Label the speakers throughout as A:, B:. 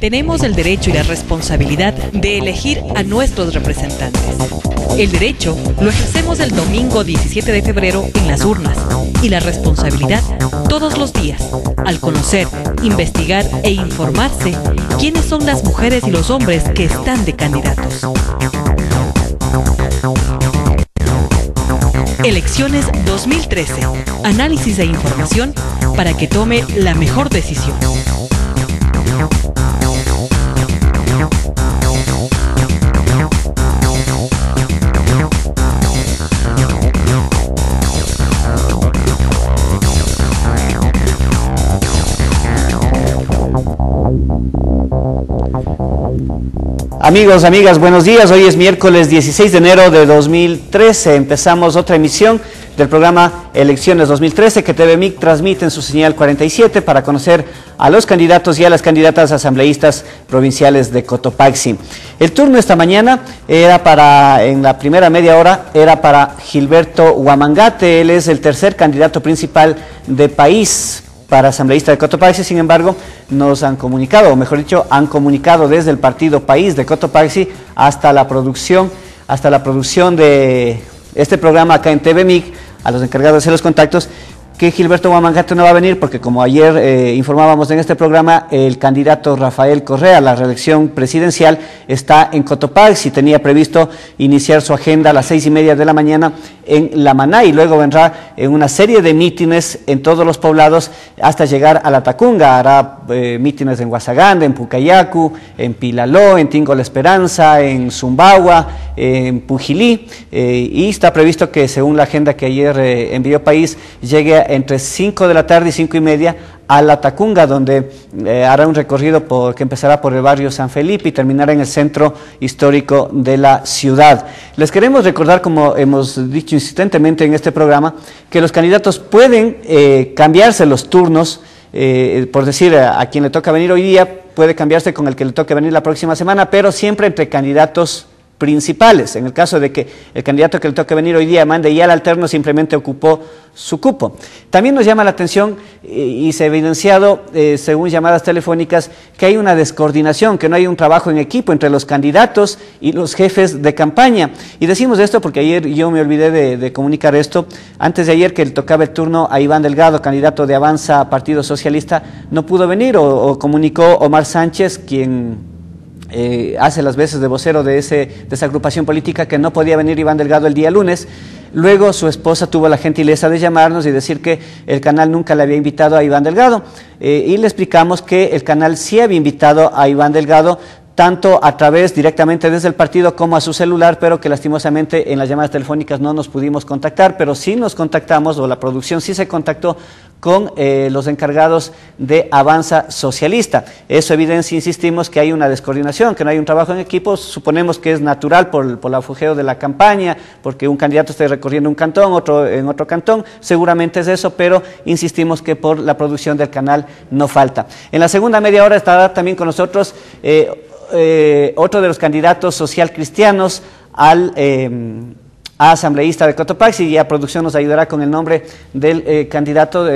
A: tenemos el derecho y la responsabilidad de elegir a nuestros representantes. El derecho lo ejercemos el domingo 17 de febrero en las urnas y la responsabilidad todos los días al conocer, investigar e informarse quiénes son las mujeres y los hombres que están de candidatos. Elecciones 2013. Análisis e información para que tome la mejor decisión.
B: Amigos, amigas, buenos días. Hoy es miércoles 16 de enero de 2013. Empezamos otra emisión del programa Elecciones 2013 que TVMIC transmite en su señal 47 para conocer a los candidatos y a las candidatas asambleístas provinciales de Cotopaxi. El turno esta mañana era para, en la primera media hora, era para Gilberto Huamangate. Él es el tercer candidato principal de país para asambleísta de Cotopaxi, sin embargo, nos han comunicado, o mejor dicho, han comunicado desde el partido País de Cotopaxi hasta la producción, hasta la producción de este programa acá en TVMIC, a los encargados de hacer los contactos, que Gilberto Guamangate no va a venir porque como ayer eh, informábamos en este programa, el candidato Rafael Correa a la reelección presidencial está en Cotopaxi, tenía previsto iniciar su agenda a las seis y media de la mañana en La Maná y luego vendrá en una serie de mítines en todos los poblados hasta llegar a la Tacunga, hará eh, mítines en Guasaganda, en Pucayacu, en Pilaló, en Tingo La Esperanza, en Zumbagua, en Pujilí eh, y está previsto que según la agenda que ayer envió País llegue entre 5 de la tarde y 5 y media a La Tacunga, donde eh, hará un recorrido que empezará por el barrio San Felipe y terminará en el centro histórico de la ciudad. Les queremos recordar, como hemos dicho insistentemente en este programa, que los candidatos pueden eh, cambiarse los turnos, eh, por decir, a quien le toca venir hoy día, puede cambiarse con el que le toque venir la próxima semana, pero siempre entre candidatos principales. En el caso de que el candidato que le toque venir hoy día mande ya el alterno, simplemente ocupó su cupo. También nos llama la atención eh, y se ha evidenciado, eh, según llamadas telefónicas, que hay una descoordinación, que no hay un trabajo en equipo entre los candidatos y los jefes de campaña. Y decimos esto porque ayer yo me olvidé de, comunicar esto. Antes de ayer que le tocaba el turno a Iván Delgado, candidato de Avanza Partido Socialista, no pudo venir o, o comunicó Omar Sánchez, quien eh, hace las veces de vocero de, ese, de esa agrupación política que no podía venir Iván Delgado el día lunes. Luego su esposa tuvo la gentileza de llamarnos y decir que el canal nunca le había invitado a Iván Delgado. Eh, y le explicamos que el canal sí había invitado a Iván Delgado, tanto a través directamente desde el partido como a su celular, pero que lastimosamente en las llamadas telefónicas no nos pudimos contactar, pero sí nos contactamos, o la producción sí se contactó con eh, los encargados de Avanza Socialista. Eso evidencia, insistimos, que hay una descoordinación, que no hay un trabajo en equipo, suponemos que es natural por, el afugeo de la campaña, porque un candidato esté recorriendo un cantón, otro en otro cantón, seguramente es eso, pero insistimos que por la producción del canal no falta. En la segunda media hora estará también con nosotros... Eh, eh, otro de los candidatos social cristianos al eh, asambleísta de Cotopaxi y a producción nos ayudará con el nombre del eh, candidato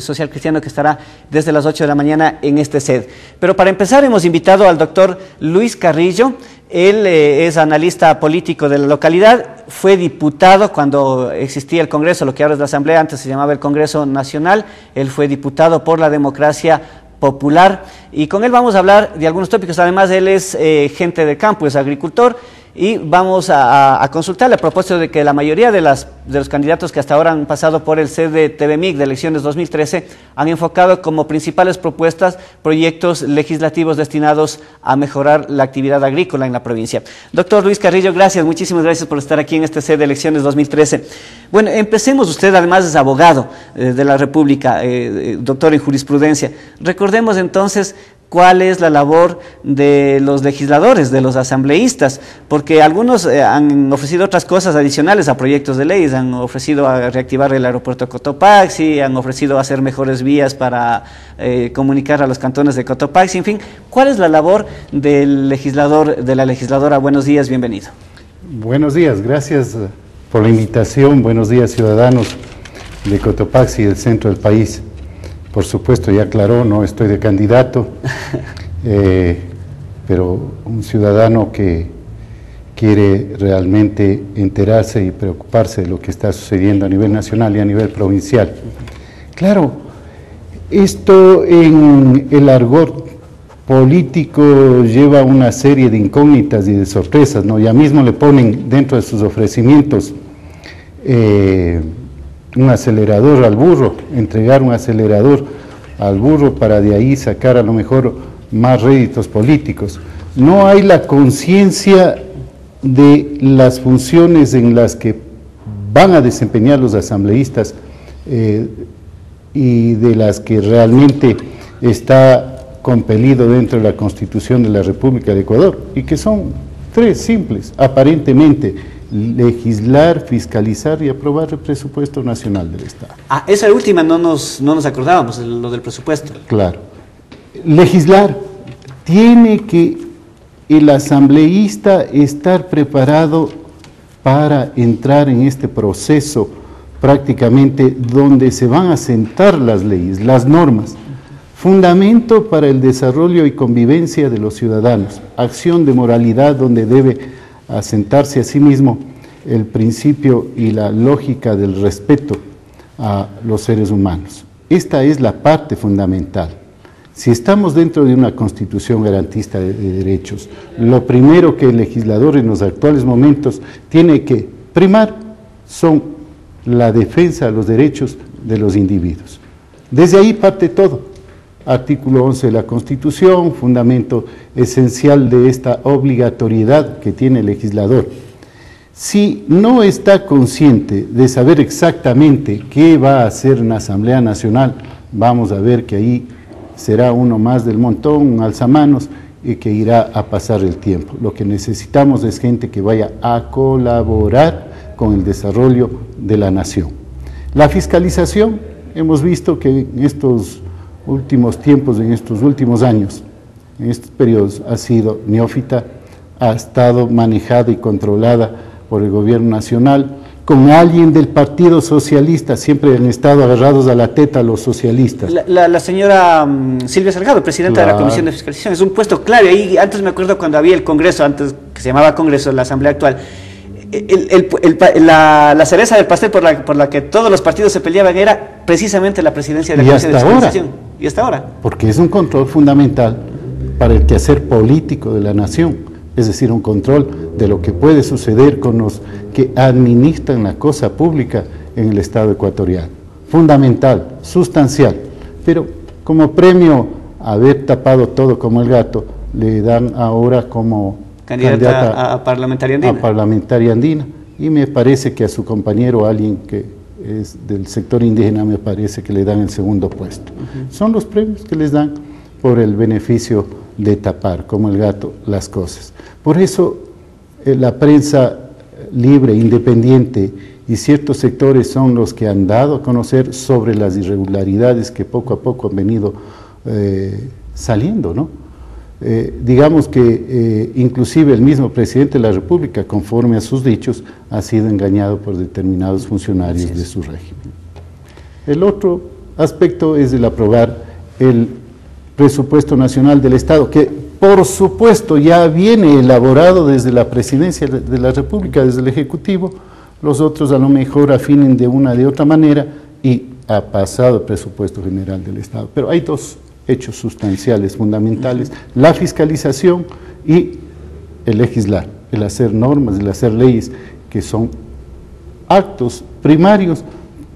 B: social cristiano que estará desde las 8 de la mañana en este sed. Pero para empezar hemos invitado al doctor Luis Carrillo, él es analista político de la localidad, fue diputado cuando existía el Congreso, lo que ahora es la Asamblea, antes se llamaba el Congreso Nacional, él fue diputado por la democracia popular y con él vamos a hablar de algunos tópicos. Además, él es eh, gente de campo, es agricultor y vamos a, consultarle a propósito de que la mayoría de, las, de los candidatos que hasta ahora han pasado por el CDTVMIC de elecciones 2013 han enfocado como principales propuestas proyectos legislativos destinados a mejorar la actividad agrícola en la provincia. Doctor Luis Carrillo, gracias, muchísimas gracias por estar aquí en este CD de elecciones 2013. Bueno, empecemos, usted además es abogado eh, de la República, eh, doctor en jurisprudencia. Recordemos entonces cuál es la labor de los legisladores, de los asambleístas, porque algunos eh, han ofrecido otras cosas adicionales a proyectos de leyes, han ofrecido a reactivar el aeropuerto Cotopaxi, han ofrecido hacer mejores vías para eh, comunicar a los cantones de Cotopaxi, en fin, ¿cuál es la labor del legislador, de la legisladora? Buenos días, bienvenido.
C: Buenos días, gracias por la invitación, buenos días ciudadanos de Cotopaxi, del centro del país por supuesto, ya aclaró, no estoy de candidato. Eh, pero un ciudadano que quiere realmente enterarse y preocuparse de lo que está sucediendo a nivel nacional y a nivel provincial. Claro, esto en el argot político lleva una serie de incógnitas y de sorpresas, ¿no? Ya mismo le ponen dentro de sus ofrecimientos eh, un acelerador al burro, entregar un acelerador al burro para de ahí sacar a lo mejor más réditos políticos. No hay la conciencia de las funciones en las que van a desempeñar los asambleístas eh, y de las que realmente está compelido dentro de la Constitución de la República de Ecuador, y que son tres simples, aparentemente, legislar, fiscalizar y aprobar el presupuesto nacional del Estado.
B: Ah, esa última no nos, no nos acordábamos, lo del presupuesto.
C: Claro. Legislar tiene que el asambleísta estar preparado para entrar en este proceso prácticamente donde se van a sentar las leyes, las normas, fundamento para el desarrollo y convivencia de los ciudadanos, acción de moralidad donde debe asentarse a sí mismo el principio y la lógica del respeto a los seres humanos. Esta es la parte fundamental. Si estamos dentro de una constitución garantista de, derechos, lo primero que el legislador en los actuales momentos tiene que primar son la defensa de los derechos de los individuos. Desde ahí parte todo. Artículo 11 de la Constitución, fundamento esencial de esta obligatoriedad que tiene el legislador. Si no está consciente de saber exactamente qué va a hacer una Asamblea Nacional, vamos a ver que ahí será uno más del montón, un alzamanos, y que irá a pasar el tiempo. Lo que necesitamos es gente que vaya a colaborar con el desarrollo de la nación. La fiscalización, hemos visto que en estos últimos tiempos, en estos últimos años, en estos periodos, ha sido neófita, ha estado manejada y controlada por el gobierno nacional, con alguien del Partido Socialista, siempre han estado agarrados a la teta los socialistas.
B: La, señora mm, Silvia Salgado, presidenta de la Comisión de Fiscalización, es un puesto clave. Ahí, antes me acuerdo cuando había el Congreso, antes que se llamaba Congreso, la Asamblea actual, la, cereza del pastel por la, por la que todos los partidos se peleaban era precisamente la presidencia de la Comisión de Fiscalización.
C: Y hasta ahora. Porque es un control fundamental para el quehacer político de la nación es decir, un control de lo que puede suceder con los que administran la cosa pública en el Estado ecuatoriano. Fundamental, sustancial, pero como premio a haber tapado todo como el gato, le dan ahora como
B: candidata, a, parlamentaria andina.
C: A parlamentaria andina. Y me parece que a su compañero, alguien que es del sector indígena, me parece que le dan el segundo puesto. Son los premios que les dan por el beneficio de tapar, como el gato, las cosas. Por eso eh, la prensa libre, independiente y ciertos sectores son los que han dado a conocer sobre las irregularidades que poco a poco han venido eh, saliendo, ¿no? Eh, digamos que inclusive el mismo presidente de la República, conforme a sus dichos, ha sido engañado por determinados funcionarios de su régimen. El otro aspecto es el aprobar el presupuesto nacional del Estado, que por supuesto ya viene elaborado desde la presidencia de la República, desde el Ejecutivo, los otros a lo mejor afinen de una de otra manera y ha pasado el presupuesto general del Estado. Pero hay dos hechos sustanciales, fundamentales, la fiscalización y el legislar, el hacer normas, el hacer leyes que son actos primarios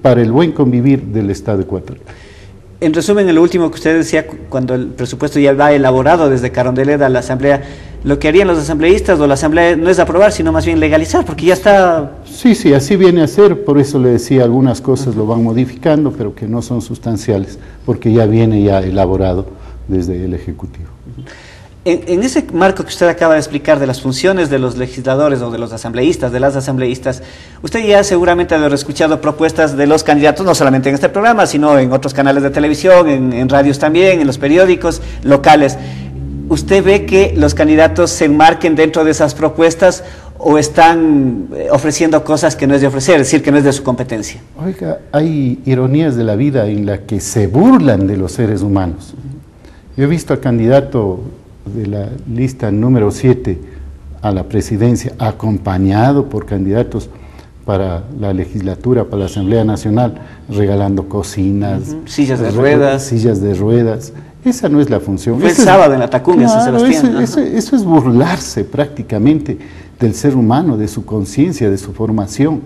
C: para el buen convivir del Estado ecuatoriano.
B: En resumen, en lo último que usted decía, cuando el presupuesto ya va elaborado desde Carondelet a la Asamblea, lo que harían los asambleístas o la Asamblea no es aprobar, sino más bien legalizar, porque ya está...
C: Sí, sí, así viene a ser, por eso le decía, algunas cosas lo van modificando, pero que no son sustanciales, porque ya viene ya elaborado desde el Ejecutivo.
B: En, ese marco que usted acaba de explicar de las funciones de los legisladores o de los asambleístas, de las asambleístas, usted ya seguramente ha escuchado propuestas de los candidatos, no solamente en este programa, sino en otros canales de televisión, en, radios también, en los periódicos locales. ¿Usted ve que los candidatos se enmarquen dentro de esas propuestas o están eh, ofreciendo cosas que no es de ofrecer, es decir, que no es de su competencia?
C: Oiga, hay ironías de la vida en la que se burlan de los seres humanos. Yo he visto al candidato de la lista número 7 a la presidencia, acompañado por candidatos para la legislatura, para la Asamblea Nacional, regalando cocinas,
B: sillas de ruedas.
C: Sillas de ruedas. Esa no es la función.
B: Fue el sábado en la Tacunga, San Sebastián.
C: Eso, eso es burlarse prácticamente del ser humano, de su conciencia, de su formación.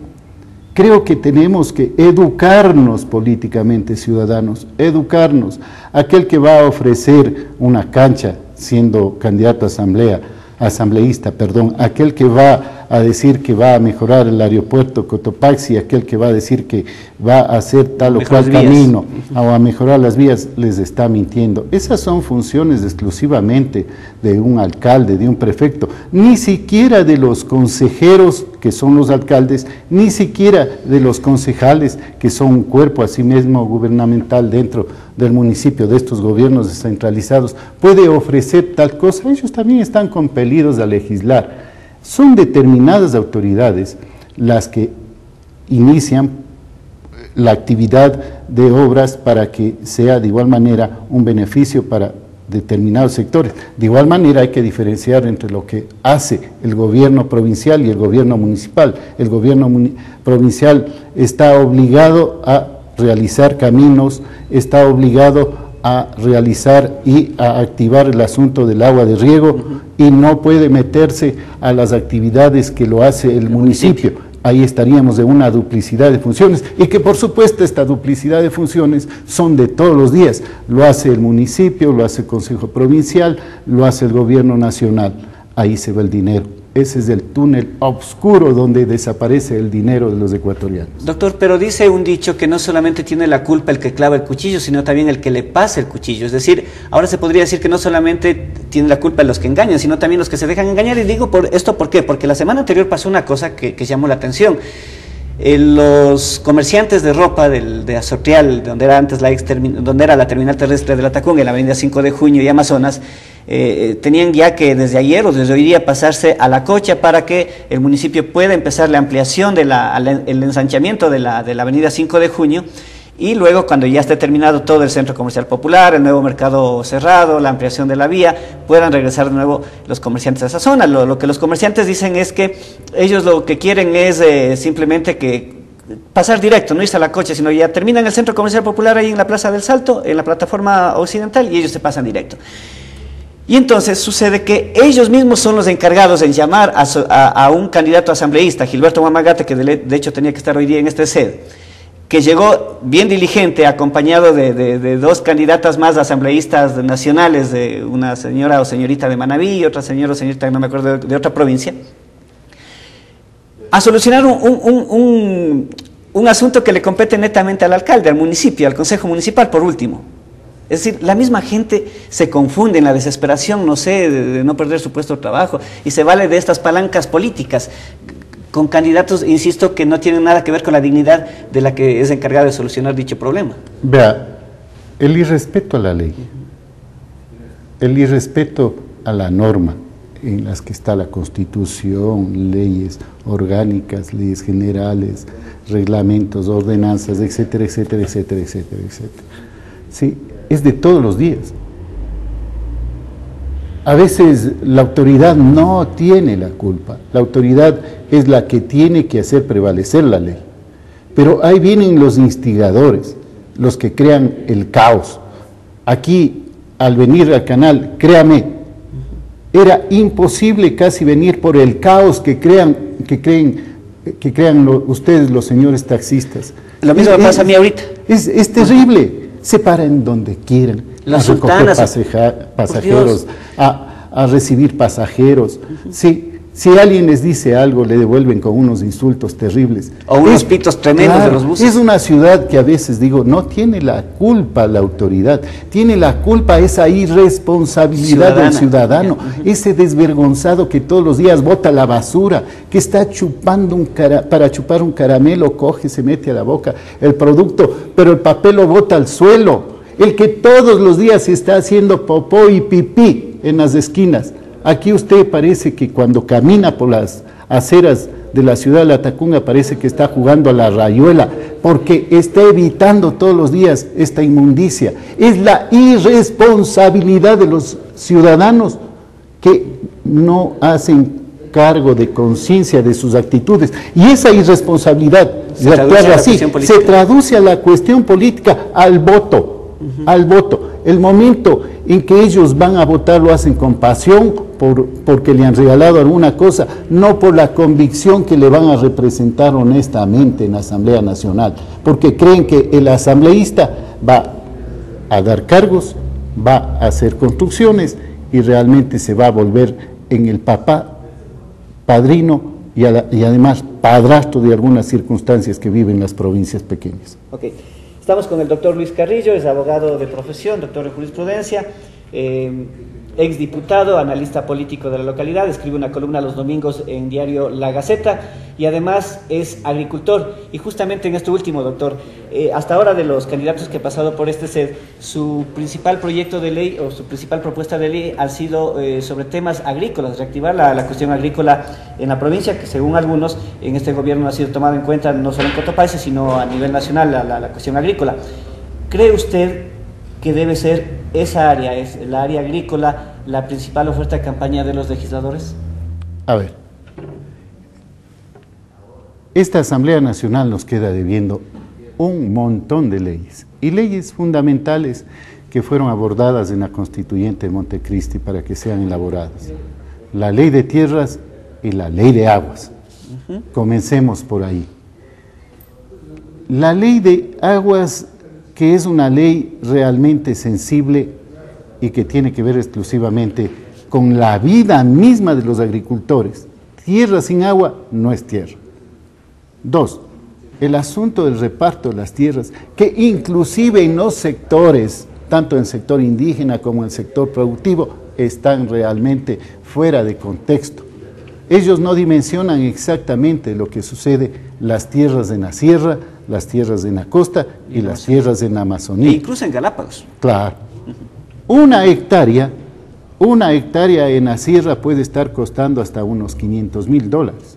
C: Creo que tenemos que educarnos políticamente, ciudadanos, educarnos. Aquel que va a ofrecer una cancha siendo candidato a asamblea, asambleísta, perdón, aquel que va a decir que va a mejorar el aeropuerto Cotopaxi, aquel que va a decir que va a hacer tal o cual camino o a mejorar las vías, les está mintiendo. Esas son funciones exclusivamente de un alcalde, de un prefecto, ni siquiera de los consejeros que son los alcaldes, ni siquiera de los concejales que son un cuerpo a sí mismo gubernamental dentro del municipio, de estos gobiernos descentralizados, puede ofrecer tal cosa. Ellos también están compelidos a legislar. Son determinadas autoridades las que inician la actividad de obras para que sea de igual manera un beneficio para determinados sectores. De igual manera hay que diferenciar entre lo que hace el gobierno provincial y el gobierno municipal. El gobierno provincial está obligado a realizar caminos, está obligado a realizar y a activar el asunto del agua de riego y no puede meterse a las actividades que lo hace el, municipio. Ahí estaríamos de una duplicidad de funciones y que por supuesto esta duplicidad de funciones son de todos los días. Lo hace el municipio, lo hace el Consejo Provincial, lo hace el Gobierno Nacional. Ahí se va el dinero ese es el túnel oscuro donde desaparece el dinero de los ecuatorianos.
B: Doctor, pero dice un dicho que no solamente tiene la culpa el que clava el cuchillo, sino también el que le pasa el cuchillo. Es decir, ahora se podría decir que no solamente tiene la culpa los que engañan, sino también los que se dejan engañar. Y digo por esto, ¿por qué? Porque la semana anterior pasó una cosa que, llamó la atención. Eh, los comerciantes de ropa del, de Azotrial, donde era antes la donde era la terminal terrestre de la Tacunga, en la avenida 5 de Junio y Amazonas, eh, eh, tenían ya que desde ayer o desde hoy día pasarse a la cocha para que el municipio pueda empezar la ampliación del el ensanchamiento de la, de la avenida 5 de junio y luego cuando ya esté terminado todo el centro comercial popular, el nuevo mercado cerrado, la ampliación de la vía, puedan regresar de nuevo los comerciantes a esa zona. Lo, que los comerciantes dicen es que ellos lo que quieren es eh, simplemente que pasar directo, no irse a la coche, sino ya terminan el centro comercial popular ahí en la Plaza del Salto, en la plataforma occidental, y ellos se pasan directo. Y entonces sucede que ellos mismos son los encargados en llamar a, un candidato asambleísta, Gilberto Guamagate, que de, hecho tenía que estar hoy día en este sede, que llegó bien diligente, acompañado de, dos candidatas más asambleístas nacionales, de una señora o señorita de Manabí y otra señora o señorita, no me acuerdo, de, otra provincia, a solucionar un asunto que le compete netamente al alcalde, al municipio, al consejo municipal, por último. Es decir, la misma gente se confunde en la desesperación, no sé, de, no perder su puesto de trabajo y se vale de estas palancas políticas con candidatos, insisto, que no tienen nada que ver con la dignidad de la que es encargada de solucionar dicho problema.
C: Vea, el irrespeto a la ley, el irrespeto a la norma en las que está la constitución, leyes orgánicas, leyes generales, reglamentos, ordenanzas, etcétera, etcétera, etcétera, etcétera, etcétera. Sí, es de todos los días. A veces la autoridad no tiene la culpa, la autoridad es la que tiene que hacer prevalecer la ley. Pero ahí vienen los instigadores, los que crean el caos. Aquí, al venir al canal, créame, era imposible casi venir por el caos que crean, que creen, que crean ustedes los señores taxistas.
B: Lo mismo pasa a mí ahorita.
C: Es, es terrible se paran donde quieran,
B: Las
C: a recoger pasajeros, a, recibir pasajeros. Sí, si alguien les dice algo, le devuelven con unos insultos terribles.
B: O unos pitos tremendos de los buses.
C: Es una ciudad que a veces digo, no tiene la culpa la autoridad, tiene la culpa esa irresponsabilidad del ciudadano, ese desvergonzado que todos los días bota la basura, que está chupando un para chupar un caramelo, coge, se mete a la boca el producto, pero el papel lo bota al suelo. El que todos los días está haciendo popó y pipí en las esquinas Aquí usted parece que cuando camina por las aceras de la ciudad de La Tacunga parece que está jugando a la rayuela, porque está evitando todos los días esta inmundicia. Es la irresponsabilidad de los ciudadanos que no hacen cargo de conciencia de sus actitudes. Y esa irresponsabilidad
B: Se
C: de actuar así se traduce a la cuestión política, al voto, al voto. El momento en que ellos van a votar lo hacen con pasión por, porque le han regalado alguna cosa, no por la convicción que le van a representar honestamente en la Asamblea Nacional, porque creen que el asambleísta va a dar cargos, va a hacer construcciones y realmente se va a volver en el papá, padrino y, además padrastro de algunas circunstancias que viven las provincias pequeñas.
B: Ok. Estamos con el doctor Luis Carrillo, es abogado de profesión, doctor en jurisprudencia, eh, exdiputado, analista político de la localidad, escribe una columna los domingos en diario La Gaceta y además es agricultor. Y justamente en esto último, doctor, eh, hasta ahora de los candidatos que han pasado por este SED, su principal proyecto de ley o su principal propuesta de ley ha sido eh, sobre temas agrícolas, reactivar la, cuestión agrícola en la provincia, que según algunos en este gobierno ha sido tomado en cuenta no solo en Cotopaxi, sino a nivel nacional la- la cuestión agrícola. ¿Cree usted que debe ser esa área, es la área agrícola, la principal oferta de campaña de los legisladores?
C: A ver, esta Asamblea Nacional nos queda debiendo un montón de leyes y leyes fundamentales que fueron abordadas en la constituyente de Montecristi para que sean elaboradas. La ley de tierras y la ley de aguas. Comencemos por ahí. La ley de aguas, que es una ley realmente sensible y que tiene que ver exclusivamente con la vida misma de los agricultores. Tierra sin agua no es tierra. Dos, el asunto del reparto de las tierras, que inclusive en los sectores, tanto en el sector indígena como en el sector productivo, están realmente fuera de contexto. Ellos no dimensionan exactamente lo que sucede las tierras en la sierra, las tierras en la costa y las tierras en la
B: E
C: Amazonía.
B: incluso en Galápagos.
C: Claro. Una hectárea, una hectárea en la sierra puede estar costando hasta unos 500 mil dólares.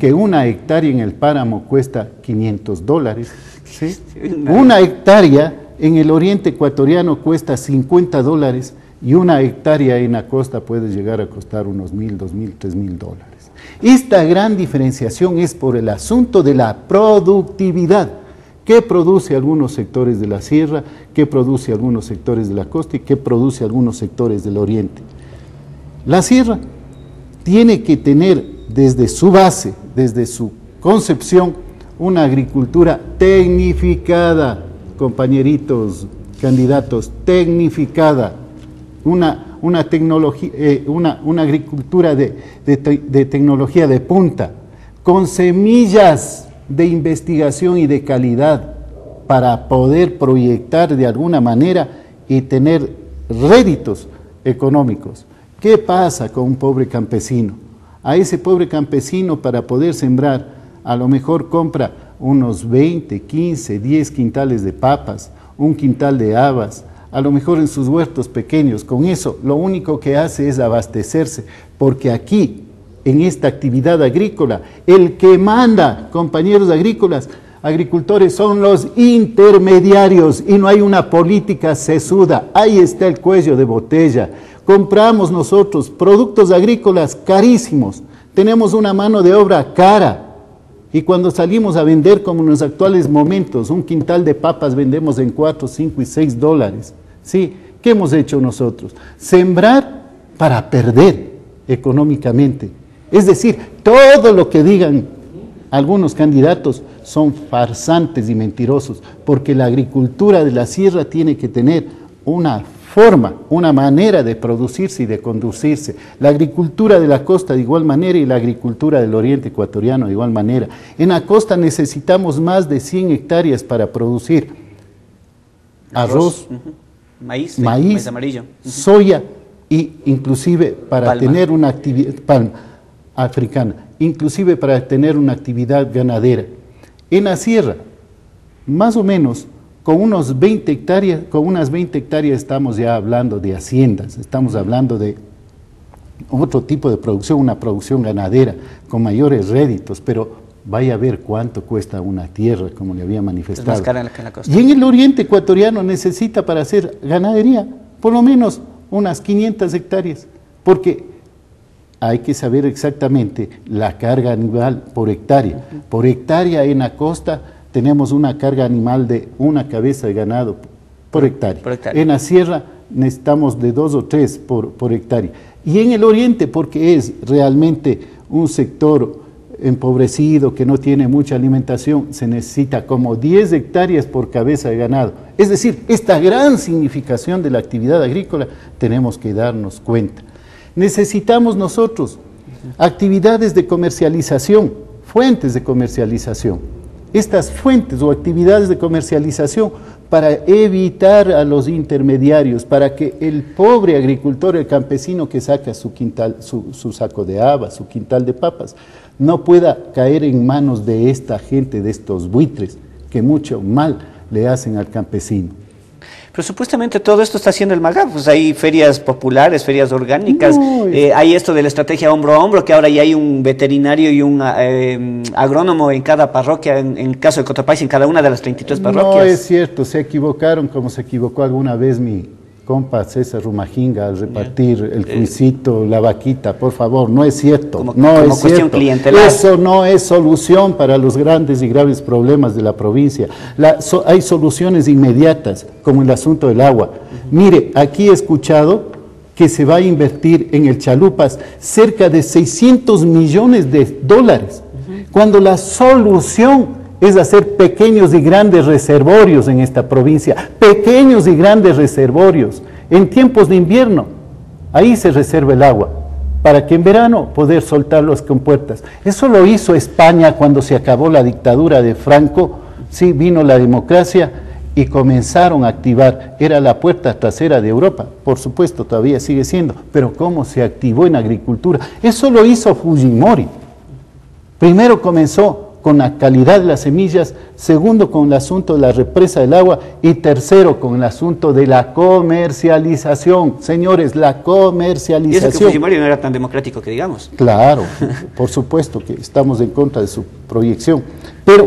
C: Que una hectárea en el páramo cuesta 500 dólares. ¿sí? Una hectárea en el oriente ecuatoriano cuesta 50 dólares y una hectárea en la costa puede llegar a costar unos mil, dos mil, tres mil dólares. Esta gran diferenciación es por el asunto de la productividad que produce algunos sectores de la sierra, que produce algunos sectores de la costa y que produce algunos sectores del oriente. La sierra tiene que tener desde su base, desde su concepción, una agricultura tecnificada, compañeritos candidatos, tecnificada, una, una, tecnología, eh, una, una agricultura de, de de tecnología de punta, con semillas de investigación y de calidad para poder proyectar de alguna manera y tener réditos económicos. ¿Qué pasa con un pobre campesino? A ese pobre campesino para poder sembrar, a lo mejor compra unos 20, 15, 10 quintales de papas, un quintal de habas, a lo mejor en sus huertos pequeños. Con eso lo único que hace es abastecerse, porque aquí, en esta actividad agrícola, el que manda, compañeros agrícolas, agricultores son los intermediarios y no hay una política sesuda. Ahí está el cuello de botella. Compramos nosotros productos agrícolas carísimos. Tenemos una mano de obra cara. Y cuando salimos a vender, como en los actuales momentos, un quintal de papas vendemos en 4, 5 y 6 dólares. ¿Sí? ¿Qué hemos hecho nosotros? Sembrar para perder económicamente. Es decir, todo lo que digan algunos candidatos son farsantes y mentirosos, porque la agricultura de la sierra tiene que tener una forma, una manera de producirse y de conducirse. La agricultura de la costa de igual manera y la agricultura del oriente ecuatoriano de igual manera. En la costa necesitamos más de 100 hectáreas para producir arroz.
B: Maíz,
C: maíz,
B: amarillo.
C: soya y inclusive para
B: Palma.
C: tener una actividad palma africana, inclusive para tener una actividad ganadera. En la sierra, más o menos con unos 20 hectáreas, con unas 20 hectáreas estamos ya hablando de haciendas, estamos hablando de otro tipo de producción, una producción ganadera con mayores réditos, pero vaya a ver cuánto cuesta una tierra, como le había manifestado.
B: Es más cara que en la costa.
C: Y en el oriente ecuatoriano necesita para hacer ganadería por lo menos unas 500 hectáreas. porque hay que saber exactamente la carga animal por hectárea. Por hectárea en la costa tenemos una carga animal de una cabeza de ganado por hectárea. En la sierra necesitamos de dos o tres por, por hectárea. Y en el oriente, porque es realmente un sector empobrecido, que no tiene mucha alimentación, se necesita como 10 hectáreas por cabeza de ganado. Es decir, esta gran significación de la actividad agrícola tenemos que darnos cuenta. Necesitamos nosotros actividades de comercialización, fuentes de comercialización. Estas fuentes o actividades de comercialización para evitar a los intermediarios, para que el pobre agricultor, el campesino que saca su, quintal, su, saco de habas, su quintal de papas, no pueda caer en manos de esta gente, de estos buitres, que mucho mal le hacen al campesino.
B: Pero supuestamente todo esto está haciendo el MAGAP, pues hay ferias populares, ferias orgánicas, eh, hay esto de la estrategia hombro a hombro, que ahora ya hay un veterinario y un eh, agrónomo en cada parroquia, en, el caso de Cotopaxi, en cada una de las 33 parroquias.
C: No es cierto, se equivocaron como se equivocó alguna vez mi, compa César Rumajinga al repartir el cuisito, la vaquita, por favor, no es cierto, no es cierto. Eso no es solución para los grandes y graves problemas de la provincia. hay soluciones inmediatas, como el asunto del agua. Mire, aquí he escuchado que se va a invertir en el Chalupas cerca de 600 millones de dólares, cuando la solución es hacer pequeños y grandes reservorios en esta provincia, pequeños y grandes reservorios. En tiempos de invierno, ahí se reserva el agua, para que en verano poder soltar las compuertas. Eso lo hizo España cuando se acabó la dictadura de Franco, sí, vino la democracia y comenzaron a activar, era la puerta trasera de Europa, por supuesto todavía sigue siendo, pero cómo se activó en agricultura. Eso lo hizo Fujimori. Primero comenzó con la calidad de las semillas, segundo con el asunto de la represa del agua y tercero con el asunto de la comercialización. Señores, la comercialización.
B: Y eso que Fujimori no era tan democrático que digamos.
C: Claro, por supuesto que estamos en contra de su proyección. Pero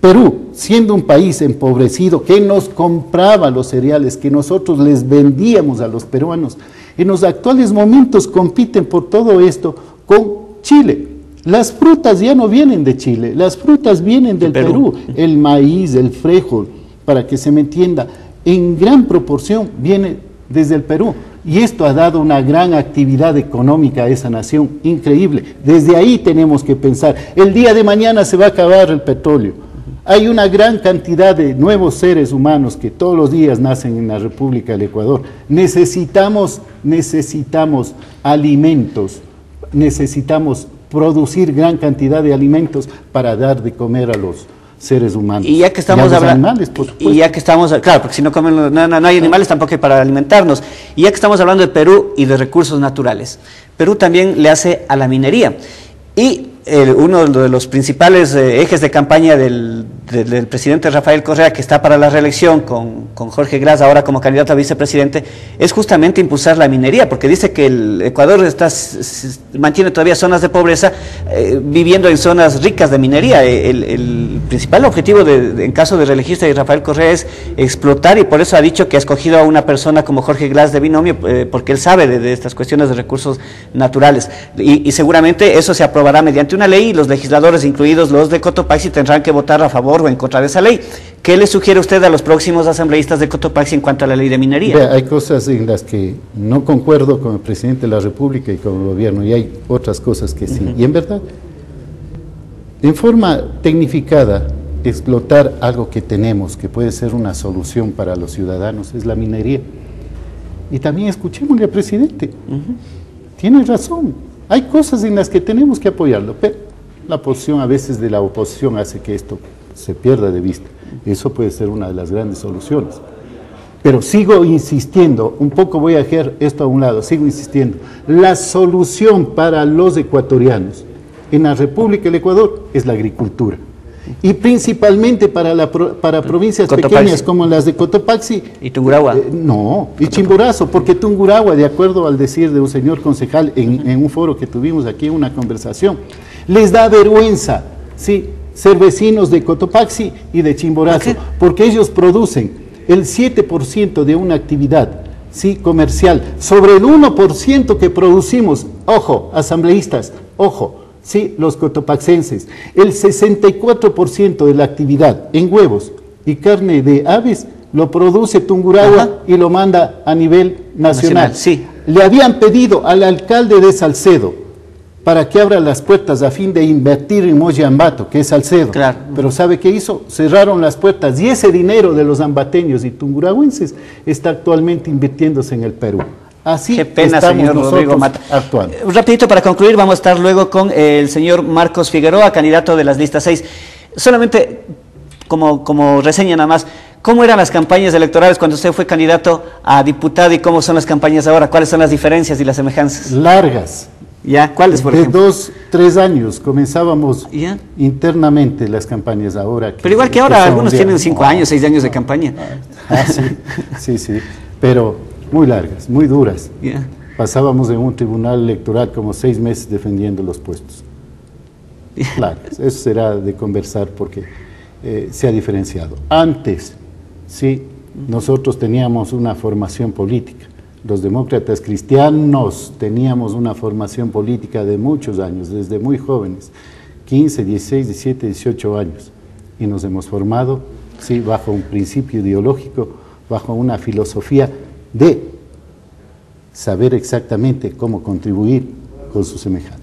C: Perú, siendo un país empobrecido que nos compraba los cereales, que nosotros les vendíamos a los peruanos, en los actuales momentos compiten por todo esto con Chile. Las frutas ya no vienen de Chile, las frutas vienen del Perú. El maíz, el frijol, para que se me entienda, en gran proporción viene desde el Perú. Y esto ha dado una gran actividad económica a esa nación, increíble. Desde ahí tenemos que pensar, el día de mañana se va a acabar el petróleo. Hay una gran cantidad de nuevos seres humanos que todos los días nacen en la República del Ecuador. Necesitamos, necesitamos alimentos, necesitamos producir gran cantidad de alimentos para dar de comer a los seres humanos.
B: Y ya que estamos hablando animales, y ya que estamos, claro, porque si no comen, no, no hay animales tampoco hay para alimentarnos. Y ya que estamos hablando de Perú y de recursos naturales, Perú también le hace a la minería. Y uno de los principales eh, ejes de campaña del, presidente Rafael Correa, que está para la reelección con, Jorge Gras, ahora como candidato a vicepresidente, es justamente impulsar la minería, porque dice que el Ecuador está, mantiene todavía zonas de pobreza eh, viviendo en zonas ricas de minería. El, principal objetivo de, en caso de reelegirse de Rafael Correa es explotar y por eso ha dicho que ha escogido a una persona como Jorge Glas de binomio, eh, porque él sabe de, estas cuestiones de recursos naturales. y seguramente eso se aprobará mediante una ley y los legisladores, incluidos los de Cotopaxi, tendrán que votar a favor o en contra de esa ley. ¿Qué le sugiere usted a los próximos asambleístas de Cotopaxi en cuanto a la ley de minería?
C: hay cosas en las que no concuerdo con el presidente de la República y con el gobierno, y hay otras cosas que sí. Y en verdad, en forma tecnificada, explotar algo que tenemos, que puede ser una solución para los ciudadanos, es la minería. Y también escuchémosle al presidente. Tiene razón. Hay cosas en las que tenemos que apoyarlo, pero la posición a veces de la oposición hace que esto se pierda de vista. Eso puede ser una de las grandes soluciones. Pero sigo insistiendo, un poco voy a dejar esto a un lado, sigo insistiendo. La solución para los ecuatorianos en la República del Ecuador es la agricultura y principalmente para, la, para provincias pequeñas como las de Cotopaxi.
B: ¿Y Tungurahua? Eh,
C: no, y Chimborazo, porque Tungurahua, de acuerdo al decir de un señor concejal en, un foro que tuvimos aquí, en una conversación, les da vergüenza, ¿sí? Ser vecinos de Cotopaxi y de Chimborazo, porque ellos producen el 7% de una actividad sí, comercial, sobre el 1% que producimos, ojo, asambleístas, ojo, sí, los cotopaxenses, el 64% de la actividad en huevos y carne de aves lo produce Tungurahua y lo manda a nivel nacional.
B: sí.
C: Le habían pedido al alcalde de Salcedo para que abra las puertas a fin de invertir en Moyambato, que es Salcedo.
B: Claro.
C: Pero ¿sabe qué hizo? Cerraron las puertas y ese dinero de los ambateños y tungurahuenses está actualmente invirtiéndose en el Perú. Así
B: Qué pena, señor Rodrigo Mata.
C: actuando.
B: Eh, Rapidito para concluir, vamos a estar luego con el señor Marcos Figueroa, candidato de las listas 6. Solamente como, como reseña nada más, ¿cómo eran las campañas electorales cuando usted fue candidato a diputado y cómo son las campañas ahora? ¿Cuáles son las diferencias y las semejanzas?
C: Largas.
B: ¿Ya? ¿Cuáles, por
C: de
B: ejemplo?
C: dos, tres años comenzábamos
B: Ya.
C: internamente las campañas ahora.
B: Pero igual que ahora, algunos tienen cinco años, seis años de campaña.
C: Ah, sí, sí, sí, pero muy largas, muy duras.
B: Ya.
C: Pasábamos en un tribunal electoral como seis meses defendiendo los puestos. Largas, eso será de conversar porque eh, se ha diferenciado. Antes, sí, nosotros teníamos una formación política. Los demócratas cristianos teníamos una formación política de muchos años, desde muy jóvenes, 15, 16, 17, 18 años. Y nos hemos formado, sí, bajo un principio ideológico, bajo una filosofía de saber exactamente cómo contribuir con su semejante.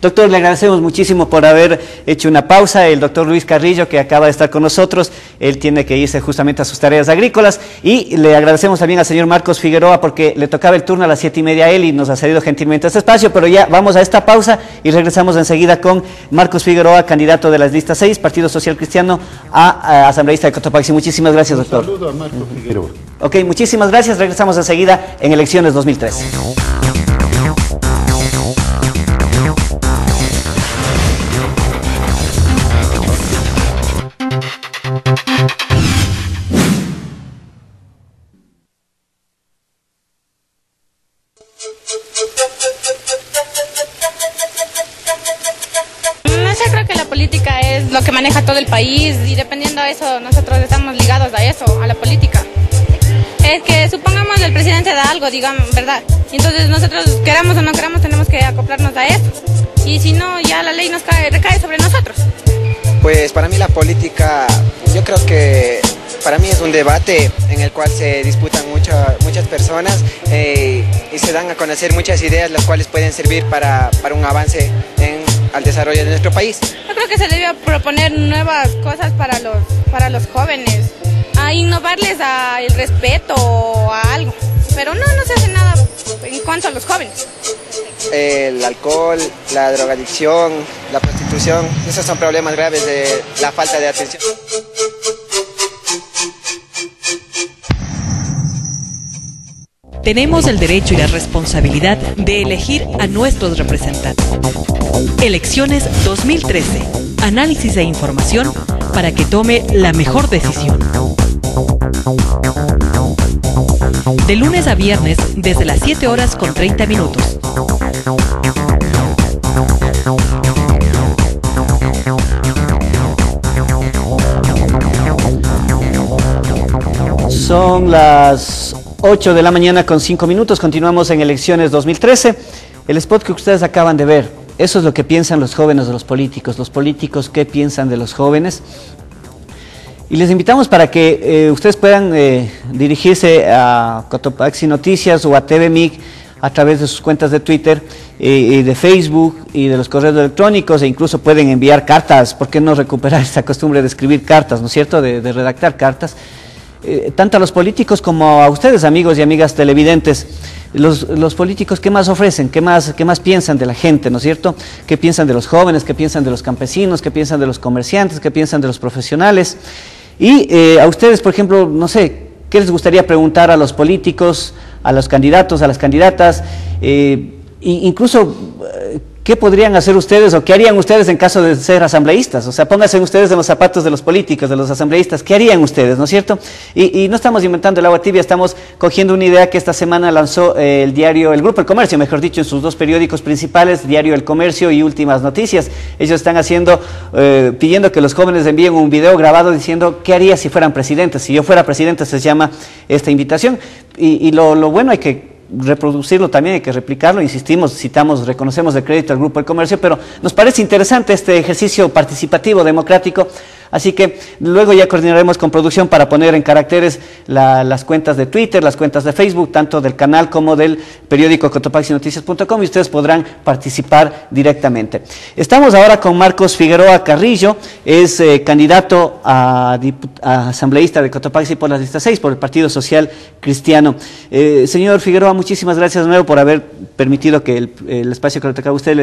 B: Doctor, le agradecemos muchísimo por haber hecho una pausa. El doctor Luis Carrillo, que acaba de estar con nosotros, él tiene que irse justamente a sus tareas agrícolas. Y le agradecemos también al señor Marcos Figueroa, porque le tocaba el turno a las siete y media a él y nos ha cedido gentilmente este espacio. Pero ya vamos a esta pausa y regresamos enseguida con Marcos Figueroa, candidato de las listas 6, Partido Social Cristiano, a, a asambleísta de Cotopaxi. Muchísimas gracias, doctor.
C: Saludo a Marco Figueroa.
B: Ok, muchísimas gracias. Regresamos enseguida en elecciones 2013.
D: Lo que maneja todo el país y dependiendo de eso nosotros estamos ligados a eso, a la política. Es que supongamos el presidente da algo, digamos, ¿verdad? Entonces nosotros queramos o no queramos tenemos que acoplarnos a eso. Y si no, ya la ley nos cae, recae sobre nosotros.
E: Pues para mí la política, yo creo que para mí es un debate en el cual se disputan mucha- muchas personas eh, y se dan a conocer muchas ideas las cuales pueden servir para, para un avance en, al desarrollo de nuestro país.
D: Yo creo que se debe proponer nuevas cosas para los, para los jóvenes, a innovarles a el respeto o a algo. Pero no, no se hace nada en cuanto a los jóvenes.
E: El alcohol, la drogadicción, la prostitución, esos son problemas graves de la falta de atención.
A: Tenemos el derecho y la responsabilidad de elegir a nuestros representantes. Elecciones 2013. Análisis e información para que tome la mejor decisión. De lunes a viernes desde las 7 horas con 30 minutos.
B: Son las 8 de la mañana con 5 minutos. Continuamos en elecciones 2013. El spot que ustedes acaban de ver, eso es lo que piensan los jóvenes de los políticos. Los políticos, ¿qué piensan de los jóvenes? Y les invitamos para que eh, ustedes puedan eh, dirigirse a Cotopaxi Noticias o a TVMIC a través de sus cuentas de Twitter eh, de Facebook y de los correos electrónicos e incluso pueden enviar cartas. ¿Por qué no recuperar esta costumbre de escribir cartas, ¿no es cierto? De redactar cartas. Eh, tanto a los políticos como a ustedes, amigos y amigas televidentes. Los, los políticos, ¿qué más ofrecen? ¿Qué más, ¿Qué más piensan de la gente, ¿no es cierto? ¿Qué piensan de los jóvenes? ¿Qué piensan de los campesinos? ¿Qué piensan de los comerciantes? ¿Qué piensan de los profesionales? Y eh, a ustedes, por ejemplo, no sé, ¿qué les gustaría preguntar a los políticos, a los candidatos, a las candidatas? Eh, incluso, ¿qué podrían hacer ustedes o qué harían ustedes en caso de ser asambleístas? O sea, pónganse ustedes en los zapatos de los políticos, de los asambleístas, ¿qué harían ustedes, no es cierto? Y, no estamos inventando el agua tibia, estamos cogiendo una idea que esta semana lanzó eh, el diario, el Grupo El Comercio, mejor dicho, en sus dos periódicos principales, Diario El Comercio y Últimas Noticias. Ellos están haciendo, eh, pidiendo que los jóvenes envíen un video grabado diciendo qué haría si fueran presidentes. Si yo fuera presidente, se llama esta invitación. Y, lo, lo bueno hay que reproducirlo también, hay que replicarlo, insistimos, citamos, reconocemos de crédito al Grupo del Comercio, pero nos parece interesante este ejercicio participativo, democrático, Así que luego ya coordinaremos con producción para poner en caracteres las cuentas de Twitter, las cuentas de Facebook, tanto del canal como del periódico cotopaxinoticias.com y ustedes podrán participar directamente. Estamos ahora con Marcos Figueroa Carrillo, es eh, candidato a, asambleísta de Cotopaxi por la lista 6, por el Partido Social Cristiano. Eh, señor Figueroa, muchísimas gracias de nuevo por haber permitido que el, espacio que le tocaba a usted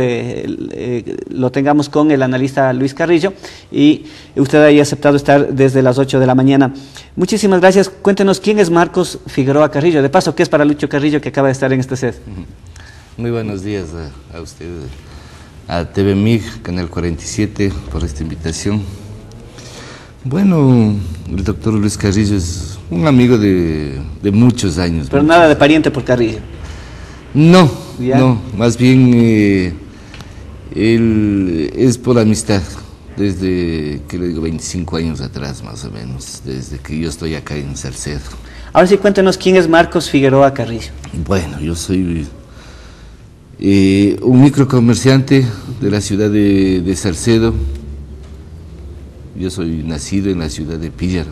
B: lo tengamos con el analista Luis Carrillo y usted usted haya aceptado estar desde las 8 de la mañana. Muchísimas gracias. Cuéntenos quién es Marcos Figueroa Carrillo. De paso, ¿qué es para Lucho Carrillo que acaba de estar en este set?
F: Muy buenos días a, usted, a TV MIG, Canal 47, por esta invitación. Bueno, el doctor Luis Carrillo es un amigo de, muchos años.
B: Pero nada de pariente por Carrillo.
F: No, no, más bien eh, él es por amistad desde, que le digo, 25 años atrás más o menos, desde que yo estoy acá en Salcedo.
B: Ahora sí, cuéntenos quién es Marcos Figueroa Carrillo.
F: Bueno, yo soy eh, un microcomerciante de la ciudad de, Salcedo. Yo soy nacido en la ciudad de Pillar.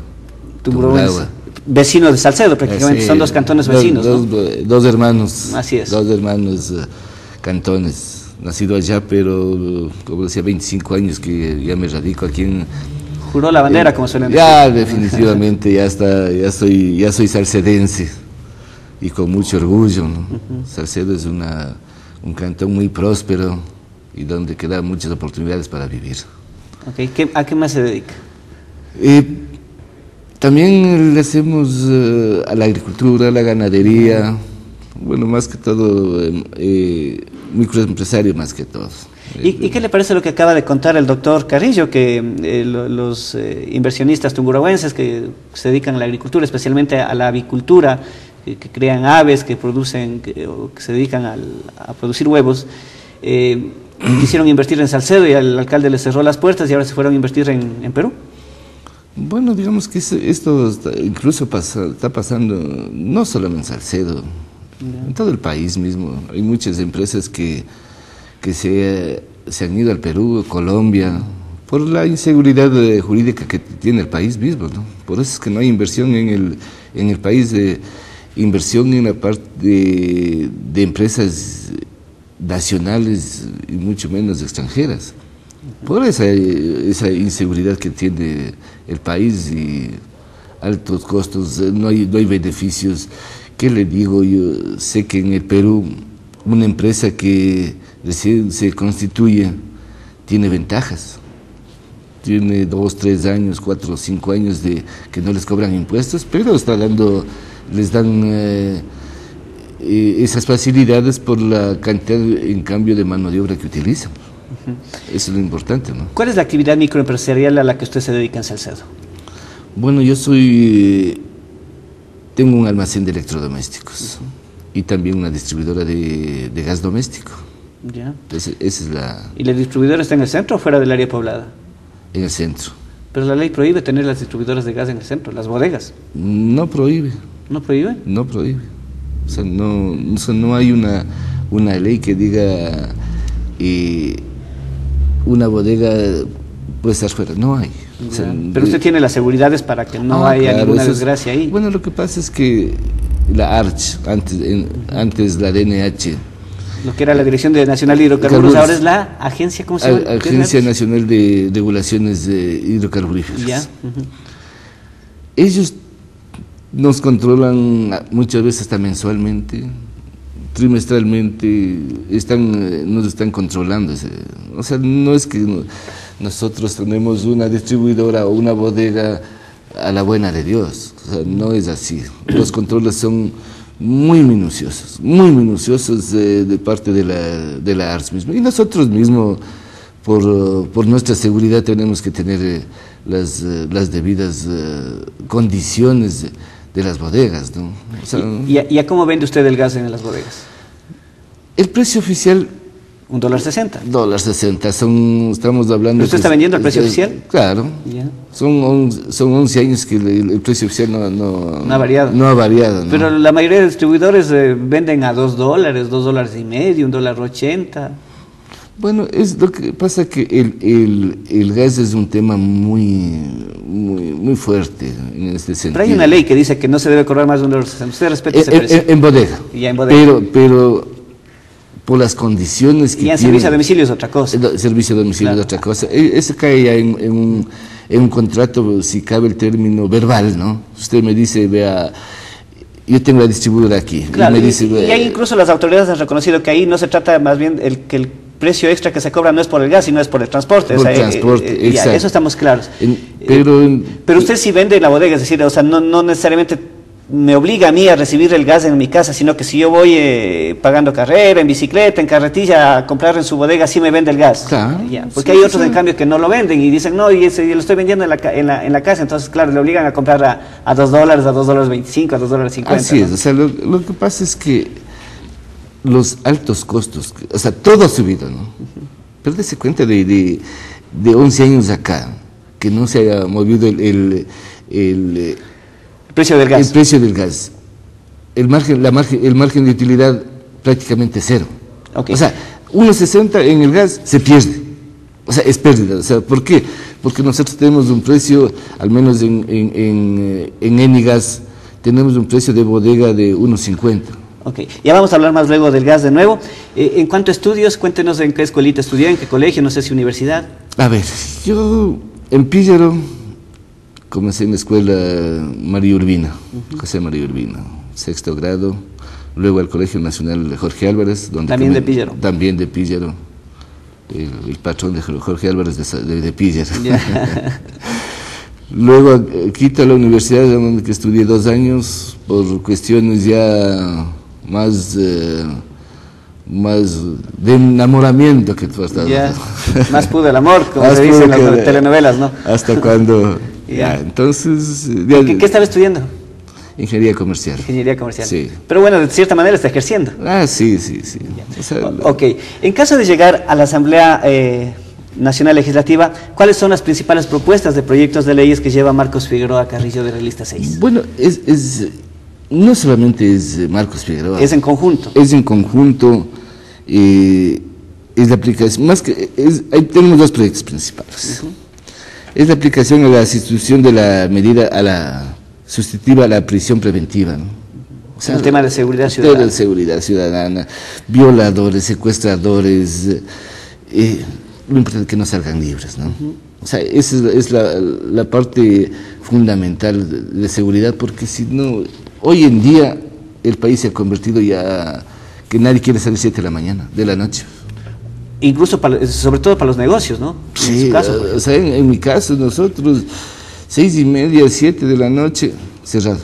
B: Vecino de Salcedo, prácticamente, son dos cantones vecinos.
F: Dos, hermanos.
B: Así es.
F: Dos hermanos eh, cantones nacido allá, pero como decía, 25 años que ya me radico aquí en...
B: Juró la bandera, como suelen
F: decir. Ya, definitivamente, ya, está, ya, soy, ya soy salcedense y con mucho orgullo. ¿no? Salcedo es una, un cantón muy próspero y donde quedan muchas oportunidades para vivir.
B: Okay. ¿A qué más se dedica?
F: Eh, también le hacemos eh, a la agricultura, a la ganadería, bueno, más que todo eh, eh microempresario más que todo.
B: ¿Y, qué le parece lo que acaba de contar el doctor Carrillo, que eh, los eh, inversionistas tungurahuenses que se dedican a la agricultura, especialmente a la avicultura, que, crean aves, que producen, que, se dedican a producir huevos, eh, quisieron invertir en Salcedo y al alcalde le cerró las puertas y ahora se fueron a invertir en, Perú?
F: Bueno, digamos que esto incluso está pasando no solo en Salcedo, en todo el país mismo. Hay muchas empresas que, que se, se, han ido al Perú, Colombia, por la inseguridad eh, jurídica que tiene el país mismo. ¿no? Por eso es que no hay inversión en el, en el país, de, inversión en la parte de, de empresas nacionales y mucho menos extranjeras. Por esa, esa inseguridad que tiene el país y altos costos, eh, no hay, no hay beneficios ¿Qué le digo? Yo sé que en el Perú una empresa que recién se constituye tiene ventajas. Tiene dos, tres años, cuatro o cinco años de que no les cobran impuestos, pero está dando, les dan eh, eh, esas facilidades por la cantidad en cambio de mano de obra que utilizan. Eso es lo importante. ¿no?
B: ¿Cuál es la actividad microempresarial a la que usted se dedica en Salcedo?
F: Bueno, yo soy tengo un almacén de electrodomésticos y también una distribuidora de, gas doméstico.
B: Ya.
F: esa es la...
B: ¿Y la distribuidora está en el centro o fuera del área poblada?
F: En el centro.
B: Pero la ley prohíbe tener las distribuidoras de gas en el centro, las bodegas.
F: No prohíbe.
B: ¿No prohíbe?
F: No prohíbe. O sea, no, no hay una, una ley que diga eh, una bodega puede estar fuera. No hay.
B: Pero usted tiene las seguridades para que no ah, haya ninguna desgracia ahí.
F: Bueno, lo que pasa es que la ARCH, antes, antes la DNH,
B: lo que era la Dirección de Nacional de Hidrocarburos, ahora es la Agencia, ¿cómo se llama?
F: Agencia Nacional de Regulaciones de Hidrocarburíferas. Ellos nos controlan muchas veces hasta mensualmente, trimestralmente, están, nos están controlando. O sea, no es que nosotros tenemos una distribuidora o una bodega a la buena de Dios. O sea, no es así. Los controles son muy minuciosos, muy minuciosos eh, de parte de la, de la ARS misma. Y nosotros mismos, por, por nuestra seguridad, tenemos que tener eh, las, eh, las debidas condiciones de, las bodegas. ¿no? O sea,
B: ¿Y, a, y a cómo vende usted el gas en las bodegas?
F: el precio oficial
B: Un dólar sesenta.
F: Dólar 60, son, estamos hablando...
B: ¿Usted está
F: es-
B: vendiendo el precio
F: es-
B: oficial?
F: Claro. Son, on- son 11 años que el, el precio oficial no, no,
B: No ha variado.
F: No ha variado.
B: Pero la mayoría de distribuidores eh, venden a dos dólares, dos dólares y medio, un dólar ochenta.
F: Bueno, es lo que pasa que el, el, el gas es un tema muy, muy, muy fuerte en este sentido.
B: Pero hay una ley que dice que no se debe cobrar más de un dólar sesenta. Usted respeta
F: En,
B: ese precio.
F: en- en bodega.
B: Ya, en bodega.
F: Pero, pero por las condiciones que
B: y en
F: tiene-
B: servicio a domicilio es otra cosa.
F: El servicio a domicilio
B: Claro.
F: es otra cosa. E- Eso cae ya en, en un, en un contrato, si cabe el término verbal, ¿no? Usted me dice, vea, yo tengo la distribuidora aquí. y
B: Claro,
F: me
B: y,
F: dice,
B: y
F: "Ve-
B: ahí incluso las autoridades han reconocido que ahí no se trata más bien el que el precio extra que se cobra no es por el gas, sino es por el transporte.
F: Por
B: O sea,
F: el transporte,
B: eh, eh, ya, eso estamos claros.
F: En-
B: Eh,
F: pero en-
B: pero usted sí vende en la bodega, es decir, o sea, no, no necesariamente me obliga a mí a recibir el gas en mi casa, sino que si yo voy eh, pagando carrera, en bicicleta, en carretilla, a comprar en su bodega, sí me vende el gas.
F: Claro.
B: Porque
F: Sí,
B: hay otros,
F: sí.
B: en cambio, que no lo venden y dicen, no, y ese yo lo estoy vendiendo en la, en la, en la casa, entonces, claro, le obligan a comprar a, a dos dólares, a dos dólares veinticinco, a dos dólares cincuenta.
F: Así
B: ¿no?
F: es, o sea, lo, lo que pasa es que los altos costos, o sea, todo ha subido, ¿no? Pero dése cuenta de, de, de 11 años acá, que no se haya movido el, el, el, eh,
B: El precio del gas.
F: el precio del gas. El margen, la margen, el margen de utilidad prácticamente cero. O sea, 1.60 en el gas se pierde. O sea, es pérdida. O sea, ¿por qué? Porque nosotros tenemos un precio, al menos en, en, en, eh, en Enigas, tenemos un precio de bodega de 1.50.
B: Ok, ya vamos a hablar más luego del gas de nuevo. Eh, en cuanto a estudios, cuéntenos en qué escuelita estudió, en qué colegio, no sé si universidad.
F: A ver, yo en Píllaro comencé en la escuela María Urbina, José María Urbina, sexto grado, luego al Colegio Nacional Jorge Álvarez, donde
B: También de Píllaro.
F: También de Píllaro, el, el patrón de Jorge Álvarez de, de, de Píllaro.
B: Ya.
F: Luego a Quito, a la universidad, donde estudié dos años, por cuestiones ya más, eh, más de enamoramiento que tú has dado.
B: Más pudo el amor, como
F: Más
B: se dice en las telenovelas, ¿no?
F: Hasta cuando...
B: Ya.
F: ya, entonces... ya-
B: ¿Qué, qué estaba estudiando?
F: Ingeniería comercial.
B: Ingeniería comercial.
F: Sí.
B: Pero bueno, de cierta manera está ejerciendo.
F: Ah, sí, sí, sí. O sea,
B: O- Ok, en caso de llegar a la Asamblea eh, Nacional Legislativa, ¿cuáles son las principales propuestas de proyectos de leyes que lleva Marcos Figueroa Carrillo de la lista 6?
F: Bueno, es, es, no solamente es eh, Marcos Figueroa.
B: Es en conjunto.
F: Es en conjunto, eh, es la aplicación, más que, es, ahí tenemos dos proyectos principales. Es la aplicación a la sustitución de la medida, a la sustitutiva a la prisión preventiva, ¿no? O
B: El tema de seguridad
F: el tema
B: ciudadana.
F: de seguridad ciudadana, violadores, secuestradores, eh, eh, lo importante es que no salgan libres, ¿no? O sea, esa es, la- es la, la parte fundamental de, de seguridad, porque si no, hoy en día el país se ha convertido ya que nadie quiere salir 7 de la mañana, de la noche.
B: Incluso, para- sobre todo para los negocios, ¿no? En
F: Sí,
B: su caso.
F: o sea, en, en mi caso, nosotros, seis y media, siete de la noche, cerrado.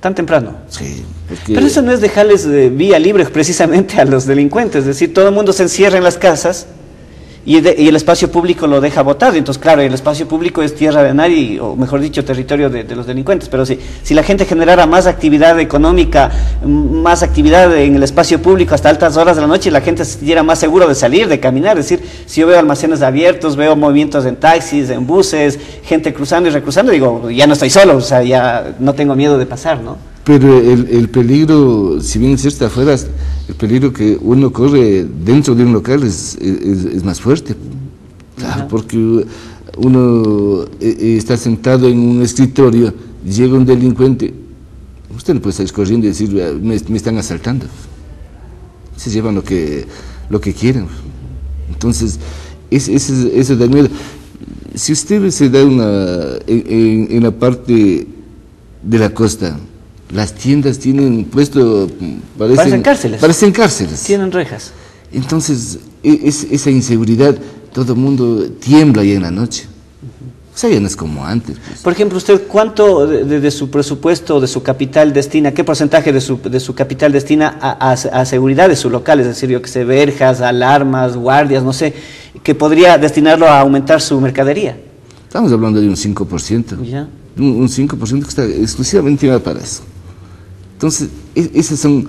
B: Tan temprano.
F: Sí, porque...
B: Pero eso no es dejarles eh, vía libre precisamente a los delincuentes, es decir, todo el mundo se encierra en las casas y, de- y el espacio público lo deja botado. Entonces, claro, el espacio público es tierra de nadie, o mejor dicho, territorio de, los delincuentes. Pero si, si la gente generara más actividad económica, más actividad en el espacio público hasta altas horas de la noche, la gente se sintiera más seguro de salir, de caminar. Es decir, si yo veo almacenes abiertos, veo movimientos en taxis, en buses, gente cruzando y recruzando, digo, ya no estoy solo, o sea, ya no tengo miedo de pasar, ¿no?
F: Pero el, el peligro, si bien es cierto afuera, el peligro que uno corre dentro de un local es, es, es más fuerte. Claro, porque uno eh, eh, está sentado en un escritorio, llega un delincuente, usted no puede salir corriendo y decir, "Ah, me, me están asaltando. Se llevan lo que, lo que quieren. Entonces, ese, ese, eso da miedo. Si usted se da una, en, en- en la parte de la costa, las tiendas tienen puesto, parecen,
B: Parecen cárceles.
F: Parecen cárceles.
B: Tienen rejas.
F: Entonces, e- es- esa inseguridad, todo el mundo tiembla ahí en la noche. O sea, ya no es como antes. Pues.
B: Por ejemplo, usted, ¿cuánto de, de- de su presupuesto, de su capital destina, qué porcentaje de su, de su capital destina a, a- a seguridad de su local? Es decir, yo que sé, verjas, alarmas, guardias, no sé, que podría destinarlo a aumentar su mercadería.
F: Estamos hablando de un 5%.
B: Ya.
F: Un, un 5% que está exclusivamente para eso. Entonces, esas son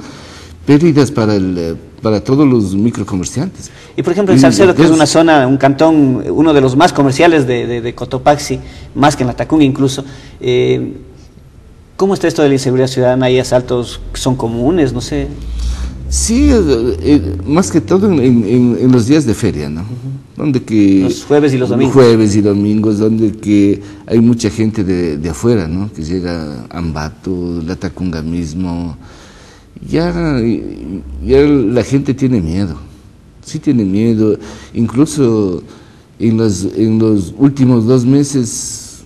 F: pérdidas para, el, eh, para todos los microcomerciantes.
B: Y por ejemplo, en
F: Y
B: Salcedo, que es una zona, un cantón, uno de los más comerciales de, de- de Cotopaxi, más que en la Tacunga incluso, eh, ¿cómo está esto de la inseguridad ciudadana? ¿Hay asaltos que son comunes? No sé.
F: Sí, eh, eh, más que todo en, en- en los días de feria, ¿no? Donde que...
B: Los jueves y los domingos.
F: Jueves y domingos, donde que hay mucha gente de, de afuera, ¿no? Que llega a Ambato, la Tacunga mismo. Ya, ya la gente tiene miedo, sí tiene miedo. Incluso en los, en los últimos dos meses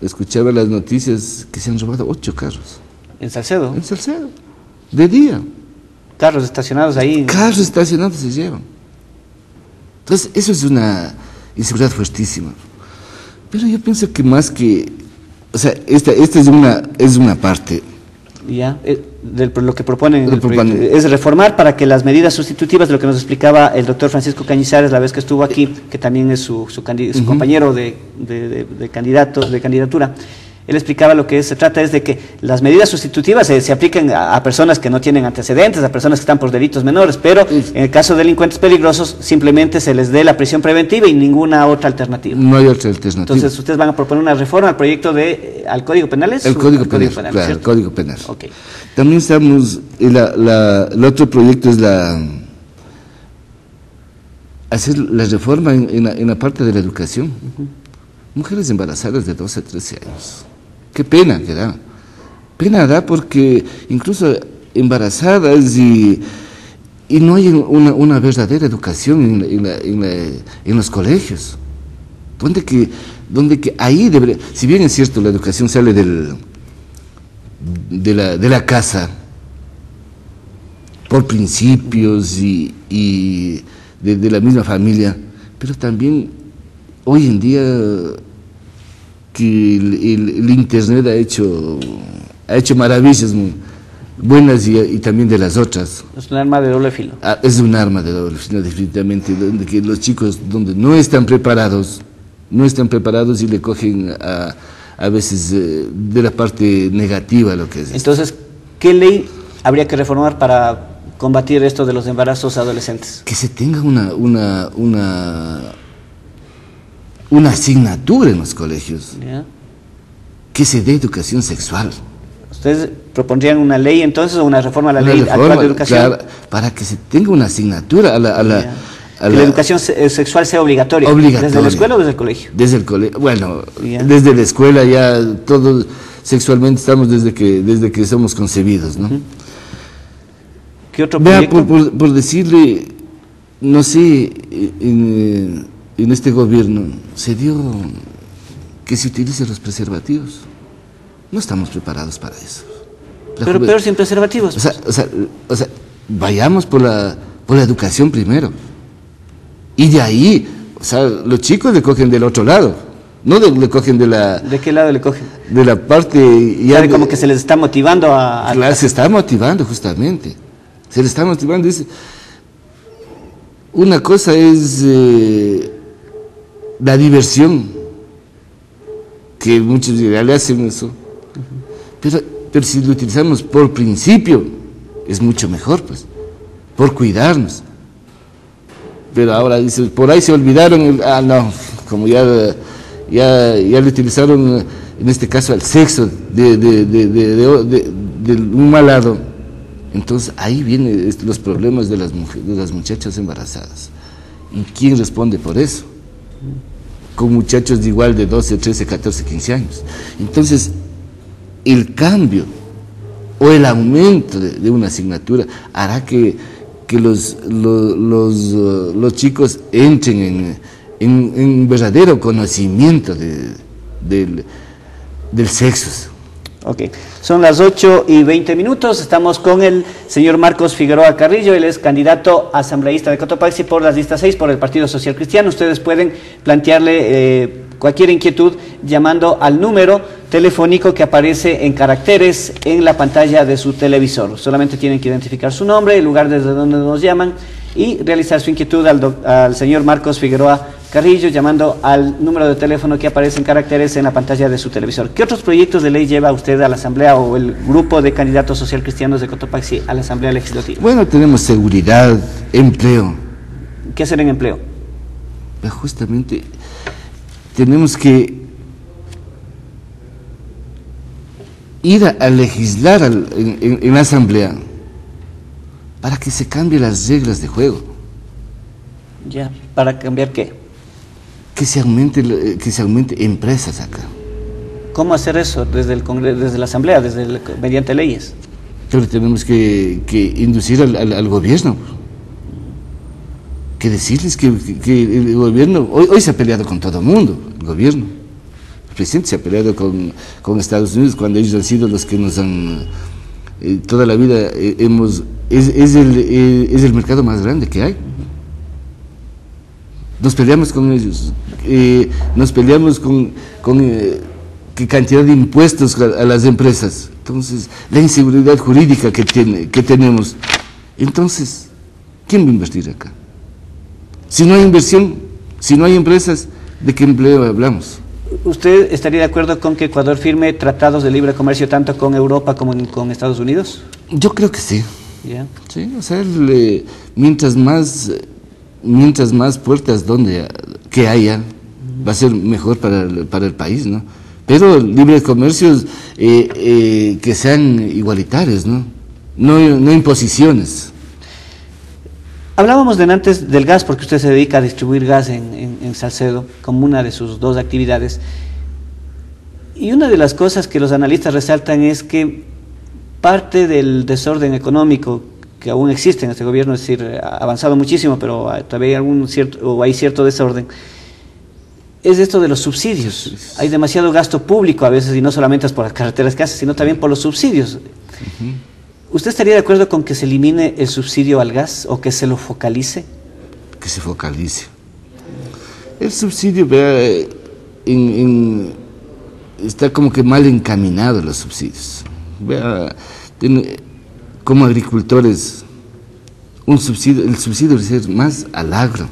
F: escuchaba las noticias que se han robado ocho carros
B: En Salcedo,
F: en Salcedo, de día.
B: Carros estacionados ahí.
F: Carros estacionados se llevan. Entonces, eso es una inseguridad fuertísima. Pero yo pienso que más que, o sea, esta, esta es, una, es una parte.
B: Ya, eh, del- lo que proponen en
F: Lo
B: es reformar para que las medidas sustitutivas de lo que nos explicaba el doctor Francisco Cañizares la vez que estuvo aquí, que también es su, su, su compañero de, de- de- de candidato, de candidatura. Él explicaba lo que es- se trata es de que las medidas sustitutivas se, se apliquen a, a personas que no tienen antecedentes, a personas que están por delitos menores, pero en el caso de delincuentes peligrosos simplemente se les dé la prisión preventiva y ninguna otra alternativa.
F: No hay otra alternativa.
B: Entonces ustedes van a proponer una reforma al proyecto de eh, al Código Penal. ¿es?
F: el Código
B: al
F: Penal, claro, el. Código Penal.
B: Ok.
F: También estamos, y la, la- el otro proyecto es la hacer la reforma en, en la, en la parte de la educación. Mujeres embarazadas de 12 a 13 años. Qué pena que da. Pena da porque incluso embarazadas y, y no hay una, verdadera educación en, en los colegios. Donde que, donde que ahí si bien es cierto la educación sale del, de la, de la casa por principios y, y de la misma familia, pero también hoy en día que el, el- el internet ha hecho ha hecho maravillas muy buenas y, y también de las otras
B: Es un arma de doble filo.
F: Ah, es un arma de doble filo definitivamente donde que los chicos donde no están preparados no están preparados y le cogen a, a veces eh, de la parte negativa lo que es.
B: Entonces, ¿qué ley habría que reformar para combatir esto de los embarazos adolescentes?
F: que se tenga una una una una asignatura en los colegios
B: ¿Ya?
F: que se dé educación sexual
B: ¿Ustedes propondrían una ley entonces o una reforma a la
F: Una
B: ley
F: reforma,
B: actual de educación?
F: claro, para que se tenga una asignatura a la, a la-
B: Ya.
F: a
B: que
F: la-
B: la educación eh, sexual sea obligatoria.
F: Obligatoria.
B: ¿Desde la escuela o desde el colegio?
F: desde el colegio bueno
B: Ya.
F: desde la escuela ya todos sexualmente estamos desde que desde que somos concebidos no
B: ¿Qué otro
F: Vea, por, por- por decirle, no sé, en, en este gobierno se dio que se utilicen los preservativos. No estamos preparados para eso. La
B: Pero peor sin preservativos.
F: o sea, o sea, o sea, vayamos por la, por la educación primero. Y de ahí, o sea, los chicos le cogen del otro lado, no de- le cogen de la,
B: ¿De qué lado le cogen?
F: de la parte...
B: Ya
F: de-
B: como que se les está motivando a... a-
F: Claro, se está motivando justamente. Se le está motivando. Es, una cosa es eh, la diversión, que muchos le hacen eso. Pero, pero si lo utilizamos por principio, es mucho mejor, pues, por cuidarnos. Pero ahora dice, por ahí se olvidaron, el- ah, no, como ya, ya, ya le utilizaron, en este caso, al sexo de, de, de, de, un mal lado. Entonces ahí vienen los problemas de las, mujer- de las muchachas embarazadas. ¿Y quién responde por eso? Con muchachos de igual de 12, 13, 14, 15 años. Entonces, el cambio o el aumento de, una asignatura hará que, que los, lo- los, eh, los chicos entren en, un verdadero conocimiento de- del, del sexo.
B: Ok, son las 8 y 20 minutos. Estamos con el señor Marcos Figueroa Carrillo. Él es candidato asambleísta de Cotopaxi por las listas 6 por el Partido Social Cristiano. Ustedes pueden plantearle eh, cualquier inquietud llamando al número telefónico que aparece en caracteres en la pantalla de su televisor. Solamente tienen que identificar su nombre, el lugar desde donde nos llaman y realizar su inquietud al, al señor Marcos Figueroa Carrillo llamando al número de teléfono que aparece en caracteres en la pantalla de su televisor. ¿Qué otros proyectos de ley lleva usted a la Asamblea o el grupo de candidatos social cristianos de Cotopaxi a la Asamblea Legislativa?
F: Bueno, tenemos seguridad, empleo.
B: ¿Qué hacer en empleo?
F: Pero justamente tenemos que ir a, a legislar al- en, en- en la asamblea para que se cambien las reglas de juego,
B: Ya. ¿Para cambiar qué?
F: Que se aumente, eh, que se aumente empresas acá.
B: ¿Cómo hacer eso desde, el Congreso, desde la Asamblea, desde el- mediante leyes?
F: Pero tenemos que, que inducir al, al- al gobierno, que decirles que, que- que el gobierno, hoy, hoy se ha peleado con todo el mundo, el gobierno. El presidente se ha peleado con, con Estados Unidos cuando ellos han sido los que nos han, eh, toda la vida eh, hemos, es, es el, eh, es el mercado más grande que hay. Nos peleamos con ellos, eh, nos peleamos con, con eh, qué cantidad de impuestos a, a las empresas. Entonces, la inseguridad jurídica que, tiene, que tenemos. Entonces, ¿quién va a invertir acá? Si no hay inversión, si no hay empresas, ¿de qué empleo hablamos?
B: ¿Usted estaría de acuerdo con que Ecuador firme tratados de libre comercio tanto con Europa como con Estados Unidos?
F: Yo creo que sí.
B: Ya.
F: Sí, o sea, le- mientras más mientras más puertas donde que haya, va a ser mejor para el, para el país, ¿no? Pero libres comercios eh, eh, que sean igualitarios, ¿no? No, no imposiciones.
B: Hablábamos de antes del gas, porque usted se dedica a distribuir gas en, en- en Salcedo como una de sus dos actividades. Y una de las cosas que los analistas resaltan es que parte del desorden económico que aún existe en este gobierno, es decir, ha avanzado muchísimo, pero todavía hay, algún cierto, o hay cierto desorden, es esto de los subsidios. Hay demasiado gasto público a veces, y no solamente es por las carreteras que hace, sino también por los subsidios. ¿Usted estaría de acuerdo con que se elimine el subsidio al gas o que se lo focalice?
F: que se focalice. El subsidio vea, eh, en- en- está como que mal encaminado los subsidios. Vea, tiene- como agricultores, un subsidio, el subsidio debe ser más al agro.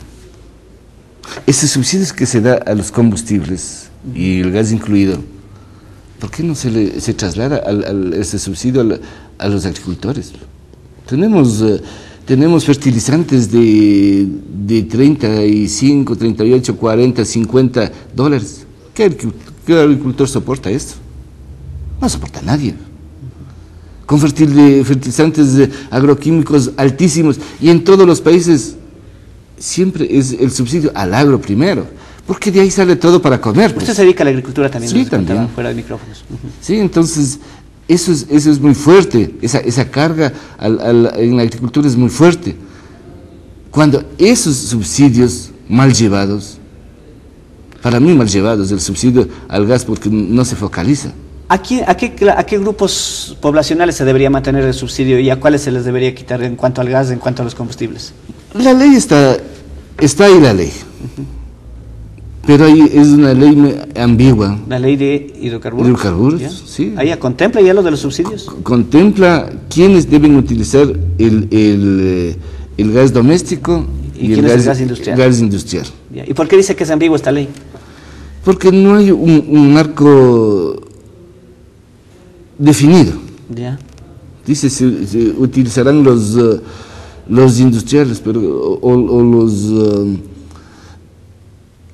F: Ese subsidio que se da a los combustibles y el gas incluido, ¿por qué no se, le, se traslada ese subsidio a los agricultores? Tenemos, eh, tenemos fertilizantes de, de 35, 38, 40, 50 dólares. ¿Qué, qué agricultor soporta esto? No soporta nadie. Con fertil- fertilizantes agroquímicos altísimos y en todos los países siempre es el subsidio al agro primero, porque de ahí sale todo para comer. pues.
B: Usted se dedica a la agricultura también,
F: Sí, también.
B: fuera de micrófonos.
F: Sí, entonces eso es, eso es muy fuerte, esa, esa carga al- al- en la agricultura es muy fuerte. Cuando esos subsidios mal llevados, para mí mal llevados, el subsidio al gas porque no se focaliza.
B: ¿A qué, a, qué, cla- ¿A qué grupos poblacionales se debería mantener el subsidio y a cuáles se les debería quitar en cuanto al gas, en cuanto a los combustibles?
F: La ley está, está ahí la ley, pero ahí es una ley ambigua.
B: La ley de hidrocarburos.
F: Hidrocarburos,
B: ¿ya?
F: sí.
B: Ahí contempla ya lo de los subsidios.
F: Contempla quiénes deben utilizar el, el, eh, el gas doméstico
B: ¿Y
F: y, el gas,
B: industrial?
F: gas industrial.
B: ¿Y por qué dice que es ambigua esta ley?
F: Porque no hay un, un marco definido.
B: ¿Ya?
F: Dice, se, se utilizarán los, eh, los industriales, pero, o, o los, eh,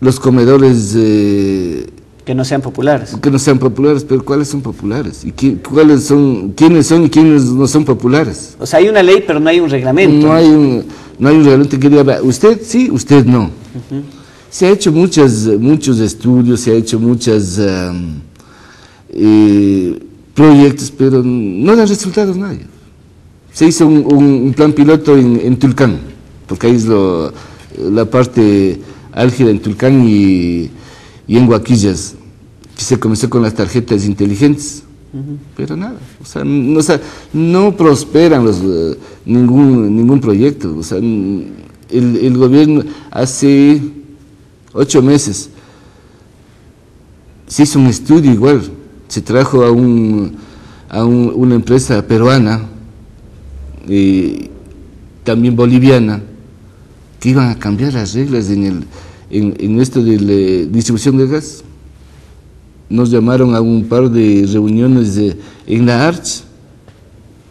F: los comedores eh,
B: Que no sean populares.
F: que no sean populares, pero ¿cuáles son populares? ¿Y qui- cuáles son, quiénes son y quiénes no son populares?
B: O sea, hay una ley, pero no hay un reglamento.
F: No hay un, no hay un reglamento que diga, usted sí, usted no. Se ha hecho muchas, muchos estudios, se ha hecho muchos proyectos, pero no dan resultados nadie. Se hizo un, un- un plan piloto en, en Tulcán, porque ahí es lo- la parte álgida en Tulcán y, y en Huaquillas, que se comenzó con las tarjetas inteligentes. Pero nada, o sea, no, o sea, no prosperan los, eh, ningún, ningún proyecto. O sea, el, el gobierno hace ocho meses se hizo un estudio igual, se trajo a, un, a un- una empresa peruana, eh, también boliviana, que iban a cambiar las reglas en, el, en, en esto de la distribución de gas. Nos llamaron a un par de reuniones de- en la ARCH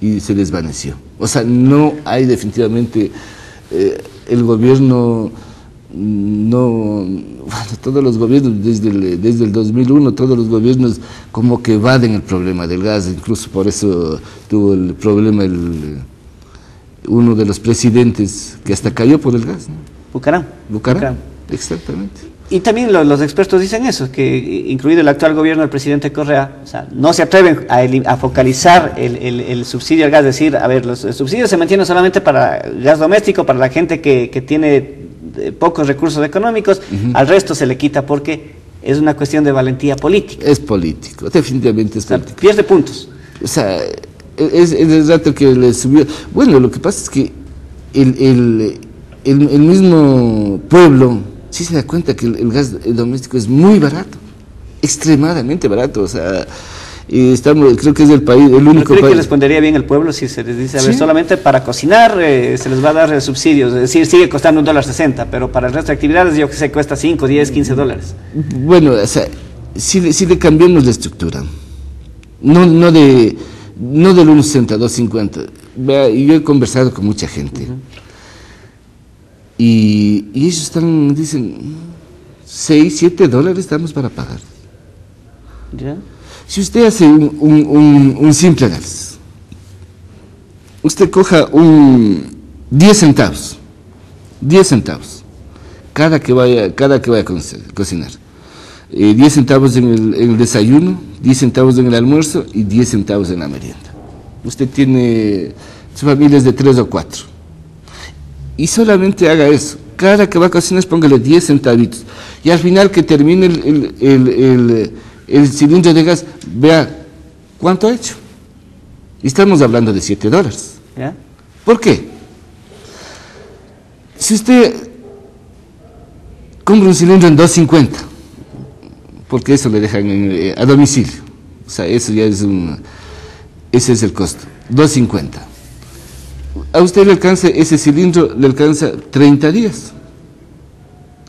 F: y se desvaneció. O sea, no hay definitivamente eh, el gobierno, no, bueno, todos los gobiernos desde el, desde el 2001, todos los gobiernos como que evaden el problema del gas, incluso por eso tuvo el problema el, uno de los presidentes que hasta cayó por el gas, ¿no?
B: Bucaram.
F: Bucaram. Exactamente.
B: Y también lo- los expertos dicen eso, que incluido el actual gobierno del presidente Correa, o sea, no se atreven a, focalizar el, el- el subsidio al gas, decir, a ver, los subsidios se mantienen solamente para gas doméstico, para la gente que, que tiene pocos recursos económicos, al resto se le quita porque es una cuestión de valentía política.
F: Es político, definitivamente es
B: O sea,
F: político.
B: pierde puntos.
F: O sea, es, es el rato que le subió. Bueno, lo que pasa es que el, el, el- el mismo pueblo sí se da cuenta que el, el gas doméstico es muy barato, extremadamente barato. O sea, y estamos, creo que es el país, el
B: ¿No
F: único
B: cree que
F: país.
B: respondería bien el pueblo si se les dice, a ver,
F: Sí.
B: solamente para cocinar eh, se les va a dar eh, subsidios? Es decir, sigue costando un dólar sesenta, pero para el resto de actividades yo que sé, cuesta 5, 10, 15 dólares.
F: Bueno, o sea, si, si le cambiamos la estructura, no, no, de, no del 1.60, 2.50. Vea, y yo he conversado con mucha gente. y, y ellos están, dicen, 6, 7 dólares estamos para pagar.
B: ¿Ya?
F: Si usted hace un, un- un- un simple análisis, usted coja un 10 centavos, 10 centavos, cada que vaya, cada que vaya a co- cocinar. Eh, 10 centavos en el, en el desayuno, 10 centavos en el almuerzo y 10 centavos en la merienda. Usted tiene su familia es de 3 o 4. Y solamente haga eso. Cada que va a cocinar, póngale 10 centavitos. Y al final que termine el, el- el- cilindro de gas, vea cuánto ha hecho. Y estamos hablando de 7 dólares.
B: ¿Ya?
F: ¿Por qué? Si usted compra un cilindro en 2.50, porque eso le dejan en, eh, a domicilio, o sea, eso ya es un, ese es el costo, 2.50. A usted le alcanza, ese cilindro le alcanza 30 días.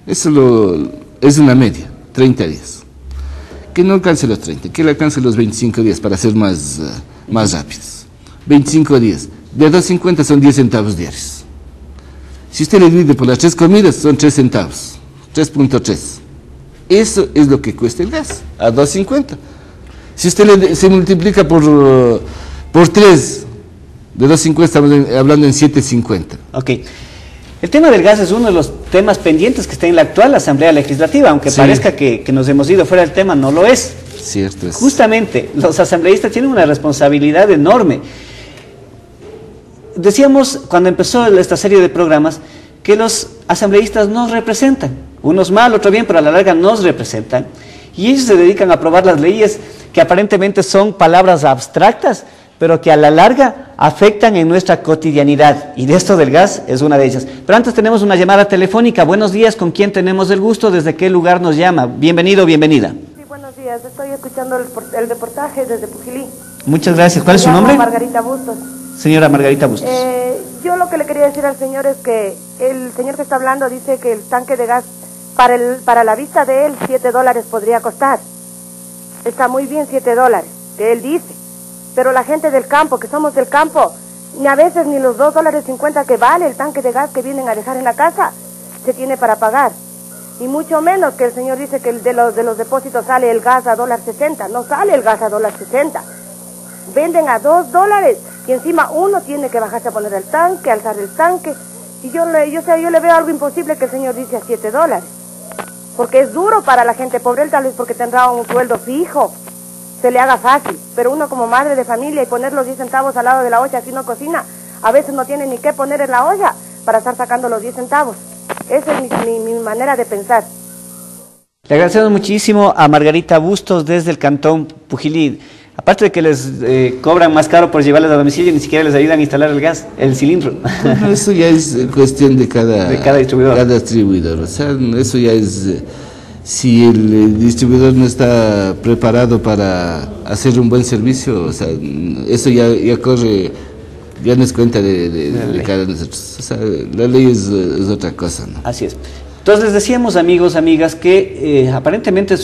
F: Eso lo, es una media, 30 días. Que no alcance los 30, que le alcance los 25 días para ser más, eh, más rápidos. 25 días. De 2.50 son 10 centavos diarios. Si usted le divide por las tres comidas, son 3 centavos. 3.3. Eso es lo que cuesta el gas, a 2.50. Si usted le, se multiplica por, uh, por 3, de 2.50 estamos hablando en 7.50.
B: Ok. El tema del gas es uno de los temas pendientes que está en la actual Asamblea Legislativa, aunque
F: Sí.
B: parezca que, que nos hemos ido fuera del tema, no lo es.
F: Cierto es.
B: Justamente, los asambleístas tienen una responsabilidad enorme. Decíamos cuando empezó esta serie de programas que los asambleístas nos representan, unos mal, otros bien, pero a la larga nos representan. Y ellos se dedican a aprobar las leyes que aparentemente son palabras abstractas, pero que a la larga afectan en nuestra cotidianidad. Y de esto del gas es una de ellas. Pero antes tenemos una llamada telefónica. Buenos días, ¿con quién tenemos el gusto? ¿Desde qué lugar nos llama? Bienvenido, bienvenida.
G: Sí, buenos días. Estoy escuchando el, por- el reportaje desde Pujilí.
B: Muchas gracias. ¿Cuál es su nombre?
G: Margarita Bustos.
B: Señora Margarita Bustos.
G: Eh, yo lo que le quería decir al señor es que el señor que está hablando dice que el tanque de gas para, el, para la vista de él 7 dólares podría costar. Está muy bien 7 dólares, que él dice. Pero la gente del campo, que somos del campo, ni a veces ni los 2 dólares 50 que vale el tanque de gas que vienen a dejar en la casa, se tiene para pagar. Y mucho menos que el señor dice que de los, de los depósitos sale el gas a dólar 60. No sale el gas a dólar 60 venden a dos dólares y encima uno tiene que bajarse a poner el tanque, alzar el tanque. Y yo le, yo, sé, yo le veo algo imposible que el señor dice a siete dólares. Porque es duro para la gente pobre, tal vez porque tendrá un sueldo fijo, se le haga fácil. Pero uno como madre de familia y poner los 10 centavos al lado de la olla aquí no cocina, a veces no tiene ni qué poner en la olla para estar sacando los 10 centavos. Esa es mi, mi- mi manera de pensar.
B: Le agradecemos muchísimo a Margarita Bustos desde el cantón Pujilí. Aparte de que les eh, cobran más caro por llevarles a domicilio, ni siquiera les ayudan a instalar el gas, el cilindro.
F: Bueno, eso ya es eh, cuestión de cada,
B: De cada distribuidor.
F: cada distribuidor. O sea, eso ya es... si el distribuidor no está preparado para hacer un buen servicio, o sea, eso ya, ya corre, ya no es cuenta de, de, de cada nosotros. O sea, la ley es, es otra cosa, ¿no?
B: Así es. Entonces les decíamos, amigos, amigas, que eh, aparentemente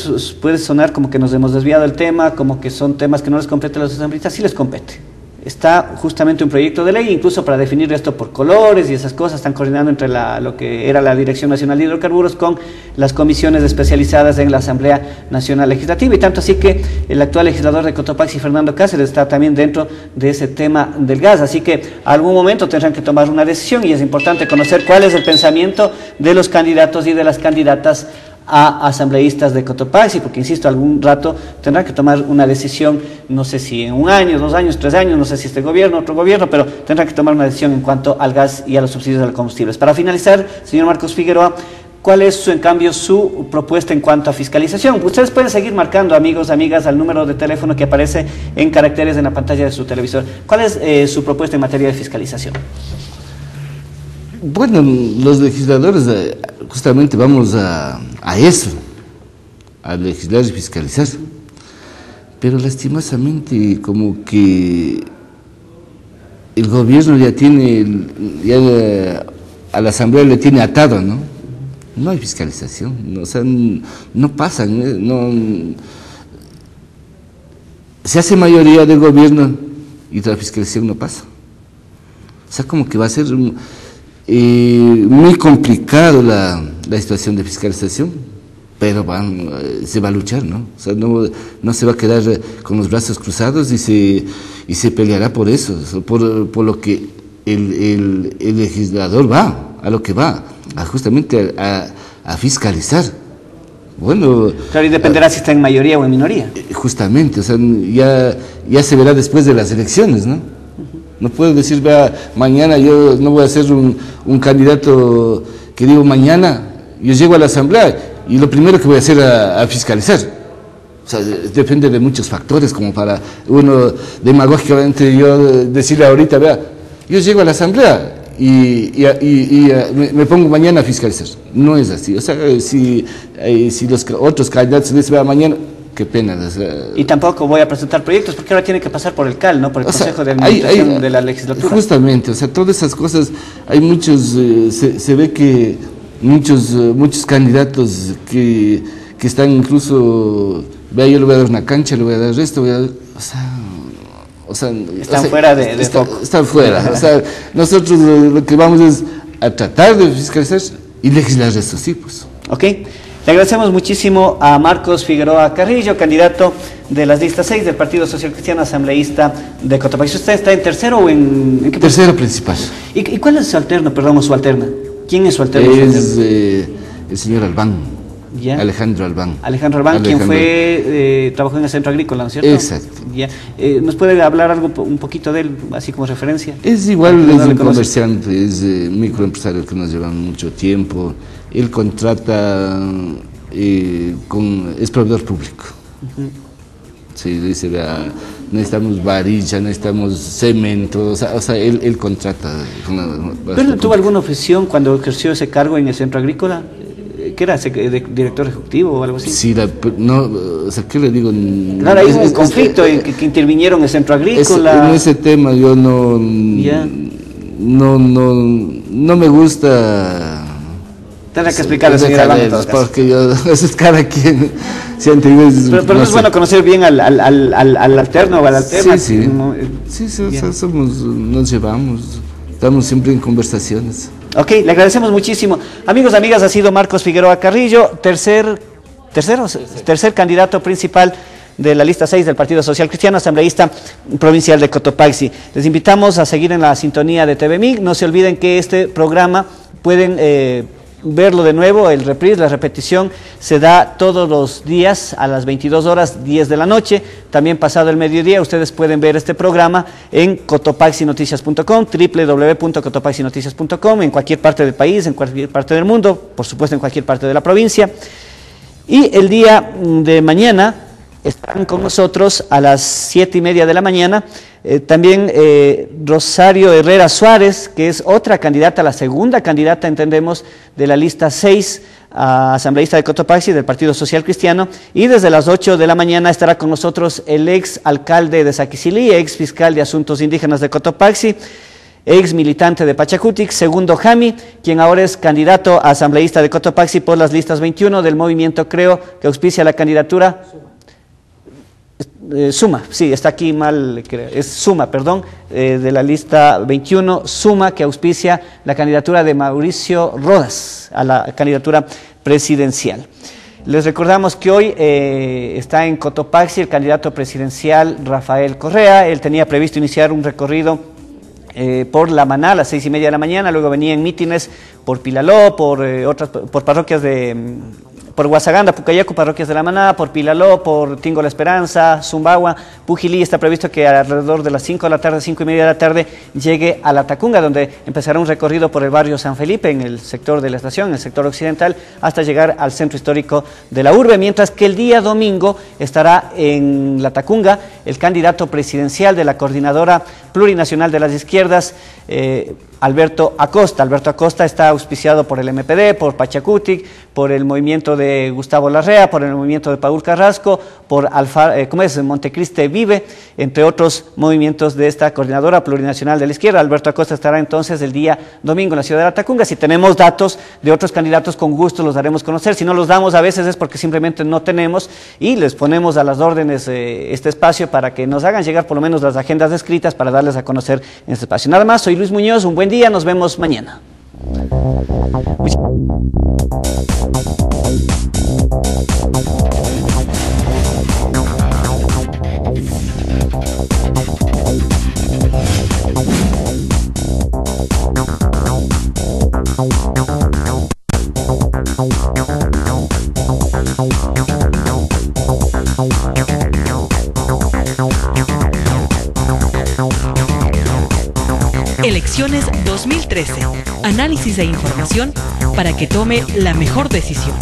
B: puede sonar como que nos hemos desviado del tema, como que son temas que no les compete a los asambleístas, sí les compete. Está justamente un proyecto de ley, incluso para definir esto por colores y esas cosas, están coordinando entre la- lo que era la Dirección Nacional de Hidrocarburos con las comisiones especializadas en la Asamblea Nacional Legislativa. Y tanto así que el actual legislador de Cotopaxi, Fernando Cáceres, está también dentro de ese tema del gas. Así que algún momento tendrán que tomar una decisión y es importante conocer cuál es el pensamiento de los candidatos y de las candidatas a asambleístas de Cotopaxi, porque insisto, algún rato tendrán que tomar una decisión, no sé si en un año, dos años, tres años, no sé si este gobierno, otro gobierno, pero tendrán que tomar una decisión en cuanto al gas y a los subsidios de los combustibles. Para finalizar, señor Marcos Figueroa, ¿cuál es su, en cambio su propuesta en cuanto a fiscalización? Ustedes pueden seguir marcando, amigos, amigas, al número de teléfono que aparece en caracteres en la pantalla de su televisor. ¿Cuál es eh, su propuesta en materia de fiscalización?
F: Bueno, los legisladores eh, justamente vamos a, a eso, a legislar y fiscalizar. Pero lastimosamente como que el gobierno ya tiene, ya a la asamblea le tiene atado, ¿no? No hay fiscalización, o sea, no pasan, eh, no, se hace mayoría del gobierno y la fiscalización no pasa. O sea, como que va a ser mm, eh, muy complicado la, la situación de fiscalización, pero van, eh, se va a luchar, ¿no? O sea, no, no se va a quedar eh, con los brazos cruzados y se, y se peleará por eso, por, por lo que el, el- el legislador va, a lo que va, a justamente a, a- a fiscalizar. Bueno,
B: Claro, y dependerá si está en mayoría o en minoría.
F: eh, Justamente, o sea, ya, ya se verá después de las elecciones, ¿no? No puedo decir, vea, mañana yo no voy a ser un, un candidato que digo mañana, yo llego a la asamblea y lo primero que voy a hacer a, a fiscalizar. O sea, de- depende de muchos factores, como para uno demagógicamente yo decirle ahorita, vea, yo llego a la asamblea y, y- y- eh, me, me pongo mañana a fiscalizar. No es así. O sea, si, eh, si los otros candidatos dicen, vea, mañana, qué pena.
B: Y tampoco voy a presentar proyectos porque ahora tiene que pasar por el CAL, ¿no? Por el
F: sea,
B: Consejo de Administración
F: hay-
B: de la Legislatura.
F: Justamente, o sea, todas esas cosas, hay muchos, eh, se, se ve que muchos, eh, muchos candidatos que, que están incluso, vea, yo le voy a dar una cancha, le voy a dar esto, voy a dar, o sea, o sea,
B: Están
F: o sea,
B: fuera de- de
F: está-
B: foco.
F: Están fuera, o sea, nosotros lo que vamos es a tratar de fiscalizar y legislar esto, sí, pues.
B: ¿Ok? Le agradecemos muchísimo a Marcos Figueroa Carrillo, candidato de las listas 6 del Partido Social Cristiano Asambleísta de Cotopaxi. ¿Usted está en tercero o en, en qué
F: Tercero principal.
B: ¿Y, y cuál es su alterno, perdón, o su alterna? ¿Quién es su alterno?
F: Es eh, el señor Albán,
B: Ya.
F: Alejandro Albán.
B: Alejandro quien
F: Alejandro.
B: fue, eh, trabajó en el centro agrícola, ¿no es cierto?
F: Exacto.
B: Ya. Eh, ¿Nos puede hablar algo, un poquito de él, así como referencia?
F: Es igual, es
B: no
F: un
B: conoce.
F: comerciante, es eh, microempresario que nos lleva mucho tiempo. Él contrata, eh, con, es proveedor público. Sí, dice, vea, necesitamos varilla, necesitamos cemento, o sea, o sea, él, él contrata.
B: ¿Pero él tuvo alguna ofensión cuando ejerció ese cargo en el centro agrícola? Eh, ¿Qué era? ¿Sec- de- ¿Director ejecutivo o algo así?
F: Sí, la- no, o sea, ¿qué le digo?
B: Claro, hay
F: Es-
B: un
F: es-
B: conflicto
F: es-
B: en que, que intervinieron en el centro agrícola.
F: en ese tema yo no,
B: Ya.
F: no, no, no me gusta.
B: Tendrá que explicarle,
F: Es de
B: señora.
F: Porque yo, eso es cada quien siente.
B: Pero, pero no es
F: sé.
B: bueno conocer bien al, al, al, al, al alterno o al alterna.
F: Sí, sí.
B: No, eh,
F: Sí, sí, somos, nos llevamos, estamos siempre en conversaciones.
B: Ok, le agradecemos muchísimo. Amigos, amigas, ha sido Marcos Figueroa Carrillo, tercer, tercero, tercer candidato principal de la lista 6 del Partido Social Cristiano, asambleísta provincial de Cotopaxi. Les invitamos a seguir en la sintonía de TVMIG. No se olviden que este programa pueden eh, verlo de nuevo, el reprise, la repetición se da todos los días a las 22 horas 10 de la noche. También pasado el mediodía ustedes pueden ver este programa en cotopaxinoticias.com, www.cotopaxinoticias.com, en cualquier parte del país, en cualquier parte del mundo, por supuesto en cualquier parte de la provincia. Y el día de mañana están con nosotros a las siete y media de la mañana eh, también eh, Rosario Herrera Suárez, que es otra candidata, la segunda candidata, entendemos, de la lista 6 asambleísta de Cotopaxi del Partido Social Cristiano. Y desde las 8 de la mañana estará con nosotros el ex alcalde de Saquicilí, ex fiscal de Asuntos Indígenas de Cotopaxi, ex militante de Pachacutic, segundo Jami, quien ahora es candidato a asambleísta de Cotopaxi por las listas 21 del movimiento Creo, que auspicia la candidatura. Eh, suma, sí, está aquí mal, es Suma, perdón, eh, de la lista 21, Suma, que auspicia la candidatura de Mauricio Rodas a la candidatura presidencial. Les recordamos que hoy eh, está en Cotopaxi el candidato presidencial Rafael Correa. Él tenía previsto iniciar un recorrido por La Maná a las seis y media de la mañana, luego venía en mítines por Pilaló, por, otras, por parroquias de por Guasaganda, Pucayacu, Parroquias de la Maná, por Pilaló, por Tingo La Esperanza, Zumbagua, Pujilí. Está previsto que alrededor de las 5 de la tarde, 5 y media de la tarde, llegue a La Tacunga, donde empezará un recorrido por el barrio San Felipe, en el sector de la estación, en el sector occidental, hasta llegar al centro histórico de la urbe, mientras que el día domingo estará en La Tacunga el candidato presidencial de la Coordinadora Plurinacional de las Izquierdas, eh, Alberto Acosta. Alberto Acosta está auspiciado por el MPD, por Pachacutic, por el movimiento de Gustavo Larrea, por el movimiento de Paul Carrasco, por Alfa, eh, ¿cómo es? Montecriste Vive, entre otros movimientos de esta coordinadora plurinacional de la izquierda. Alberto Acosta estará entonces el día domingo en la ciudad de Atacunga. Si tenemos datos de otros candidatos, con gusto los daremos conocer. Si no los damos a veces es porque simplemente no tenemos y les ponemos a las órdenes eh, este espacio para que nos hagan llegar por lo menos las agendas escritas para darles a conocer en este espacio. Nada más, soy Luis Muñoz, un buen día, nos vemos mañana.
A: Elecciones 2013. Análisis e información para que tome la mejor decisión.